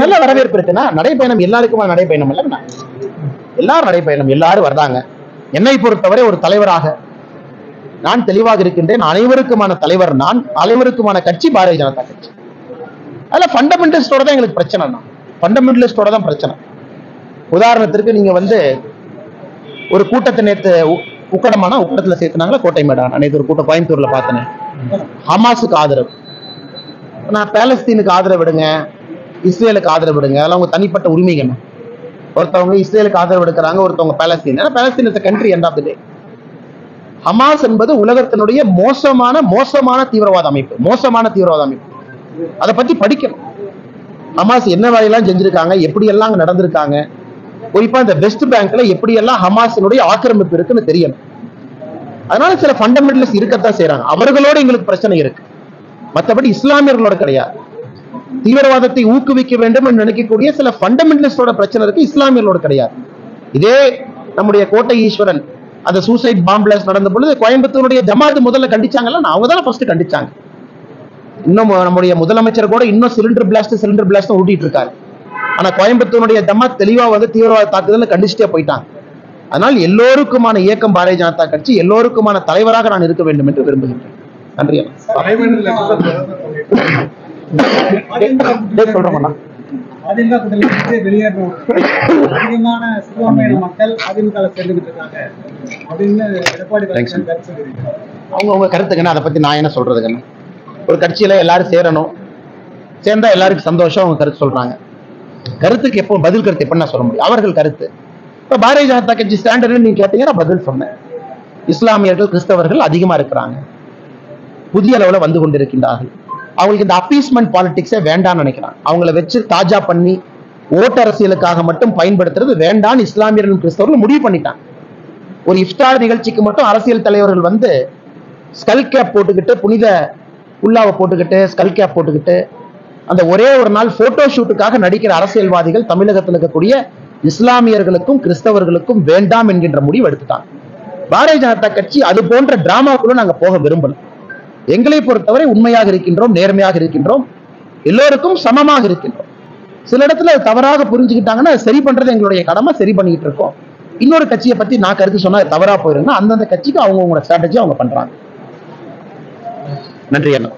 நல்ல வரவேற்பு இருக்குன்னா நடைப்பயணம் எல்லாருக்குமா நடைப்பயணம் இல்லைன்னா எல்லாரும் நடைப்பயணம் எல்லாரும் வர்றாங்க. என்னை பொறுத்தவரை ஒரு தலைவராக நான் தெளிவாக இருக்கின்றேன். அனைவருக்குமான தலைவர் நான். அனைவருக்குமான கட்சி பாரதிய ஜனதா கட்சி. அதுல ஃபண்டமெண்டலிஸ்டோட தான் எங்களுக்கு பிரச்சனை தான். ஃபண்டமெண்டலிஸ்டோட தான் பிரச்சனை. உதாரணத்திற்கு நீங்க வந்து ஒரு கூட்டத்தை நேற்று உக்கடமானா உக்கடத்துல சேர்த்துனாங்களா கோட்டை மேடான? நேற்று ஒரு கூட்டம் கோயம்புத்தூர்ல பார்த்தேன். ஹமாஸுக்கு ஆதரவு. நான் பேலஸ்தீனுக்கு ஆதரவு விடுங்க இஸ்ரேலுக்கு ஆதரவு விடுங்க அதெல்லாம் உங்க தனிப்பட்ட உரிமைகள். ஒருத்தவங்க இஸ்ரேலுக்கு ஆதரவு எடுக்கிறாங்க ஒருத்தவங்க பாலஸ்தீன். ஏன்னா Palestine is country end of day Hamas என்பது உலகத்தினுடைய மோசமான மோசமான தீவிரவாத அமைப்பு. மோசமான தீவிரவாத அமைப்பு. அதை பத்தி படிக்கணும். ஹமாஸ் என்ன வேலையெல்லாம் செஞ்சிருக்காங்க எப்படி எல்லாம் அங்க நடந்திருக்காங்க? குறிப்பா இந்த வெஸ்ட் பேங்க்ல எப்படி எல்லாம் ஹமாஸினுடைய ஆக்கிரமிப்பு இருக்குன்னு தெரியணும். அதனால சில ஃபண்டமெண்டல்ஸ் இருக்கத்தான் செய்யறாங்க அவர்களோட எங்களுக்கு பிரச்சனை இருக்கு. மற்றபடி இஸ்லாமியர்களோட கிடையாது. தீவிரவாதத்தை ஊக்குவிக்க வேண்டும் என்று நினைக்கக்கூடிய சில ஃபண்டமெண்டலிஸ்டோட பிரச்சனை இருக்கு இஸ்லாமியர்களோட கிடையாது. இதே நம்முடைய கோட்டை ஈஸ்வரன் அந்த சூசைட் பாம்பிளாஸ் நடந்த பொழுது கோயம்புத்தூருடைய ஜமாத் முதல்ல கண்டிச்சாங்கல்ல அவங்க தான் ஃபர்ஸ்ட் கண்டிச்சாங்க. இன்னும் நம்முடைய முதலமைச்சர் கூட இன்னும் சிலிண்டர் பிளாஸ்ட் சிலிண்டர் பிளாஸ்ட் ஊட்டிட்டு இருக்காரு. ஆனா கோயம்புத்தூருடைய ஜமாத் தெளிவா வந்து தீவிரவாத தாக்குதல் கண்டிச்சுட்டே போயிட்டாங்க. அதனால் எல்லோருக்குமான இயக்கம் பாரதிய ஜனதா கட்சி எல்லோருக்குமான தலைவராக நான் இருக்க வேண்டும் என்று விரும்புகின்றேன். நன்றி. சொல்றேன் அதிமுக கூட்டணியிலிருந்து வெளியேறணும் அதிகமான சிறுபான்மையின மக்கள் அதிமுக சேர்ந்துகிட்டு இருக்காங்க அப்படின்னு எடப்பாடி Thanks. பழனிசாமி கருத்து சொல்லியிருக்காரு அவங்க உங்க கருத்துக்குன்னு அதை பத்தி நான் என்ன சொல்றதுங்கண்ணா ஒரு கட்சியில எல்லாரும் சேரணும். சேர்ந்தா எல்லாருக்கும் சந்தோஷம் அவங்க கருத்து சொல்றாங்க. கருத்துக்கு எப்போ பதில் கருத்து எப்ப நான் சொல்ல முடியும். அவர்கள் கருத்து. இப்ப பாரதிய ஜனதா கட்சி ஸ்டாண்டர்ட் நீங்க கேட்டீங்க நான் பதில் சொன்னேன். இஸ்லாமியர்கள் கிறிஸ்தவர்கள் அதிகமா இருக்கிறாங்க. புதிய அளவுல வந்து கொண்டிருக்கின்றார்கள். அவங்களுக்கு இந்த அப்பீஸ்மெண்ட் பாலிடிக்ஸே வேண்டாம்னு நினைக்கிறாங்க. அவங்கள வச்சு தாஜா பண்ணி ஓட்டு அரசியலுக்காக மட்டும் பயன்படுத்துறது வேண்டாம்னு இஸ்லாமியர்கள் கிறிஸ்தவர்கள் முடிவு பண்ணிட்டாங்க. ஒரு இஃப்தார் நிகழ்ச்சிக்கு மட்டும் அரசியல் தலைவர்கள் வந்து ஸ்கல் கேப் போட்டுக்கிட்டு புனித புல்லாவை போட்டுக்கிட்டு ஸ்கல் கேப் போட்டுக்கிட்டு அந்த ஒரே ஒரு நாள் போட்டோ ஷூட்டுக்காக நடிக்கிற அரசியல்வாதிகள் தமிழகத்தில் இருக்கக்கூடிய இஸ்லாமியர்களுக்கும் கிறிஸ்தவர்களுக்கும் வேண்டாம் என்கின்ற முடிவு எடுத்துட்டாங்க. பாரதிய ஜனதா கட்சி அது போன்ற டிராமாக்குள்ள நாங்க போக விரும்பல. எங்களை பொறுத்தவரை உண்மையாக இருக்கின்றோம் நேர்மையாக இருக்கின்றோம் எல்லோருக்கும் சமமாக இருக்கின்றோம். சில இடத்துல தவறாக புரிஞ்சுக்கிட்டாங்கன்னா சரி பண்றது எங்களுடைய கடமை சரி பண்ணிக்கிட்டு இருக்கோம். இன்னொரு கட்சியை பத்தி நான் கருத்து சொன்னா தவறா போயிருந்தா அந்தந்த கட்சிக்கு அவங்கவுங்களோட ஸ்ட்ராட்டஜி அவங்க பண்றாங்க. நன்றி அண்ணா.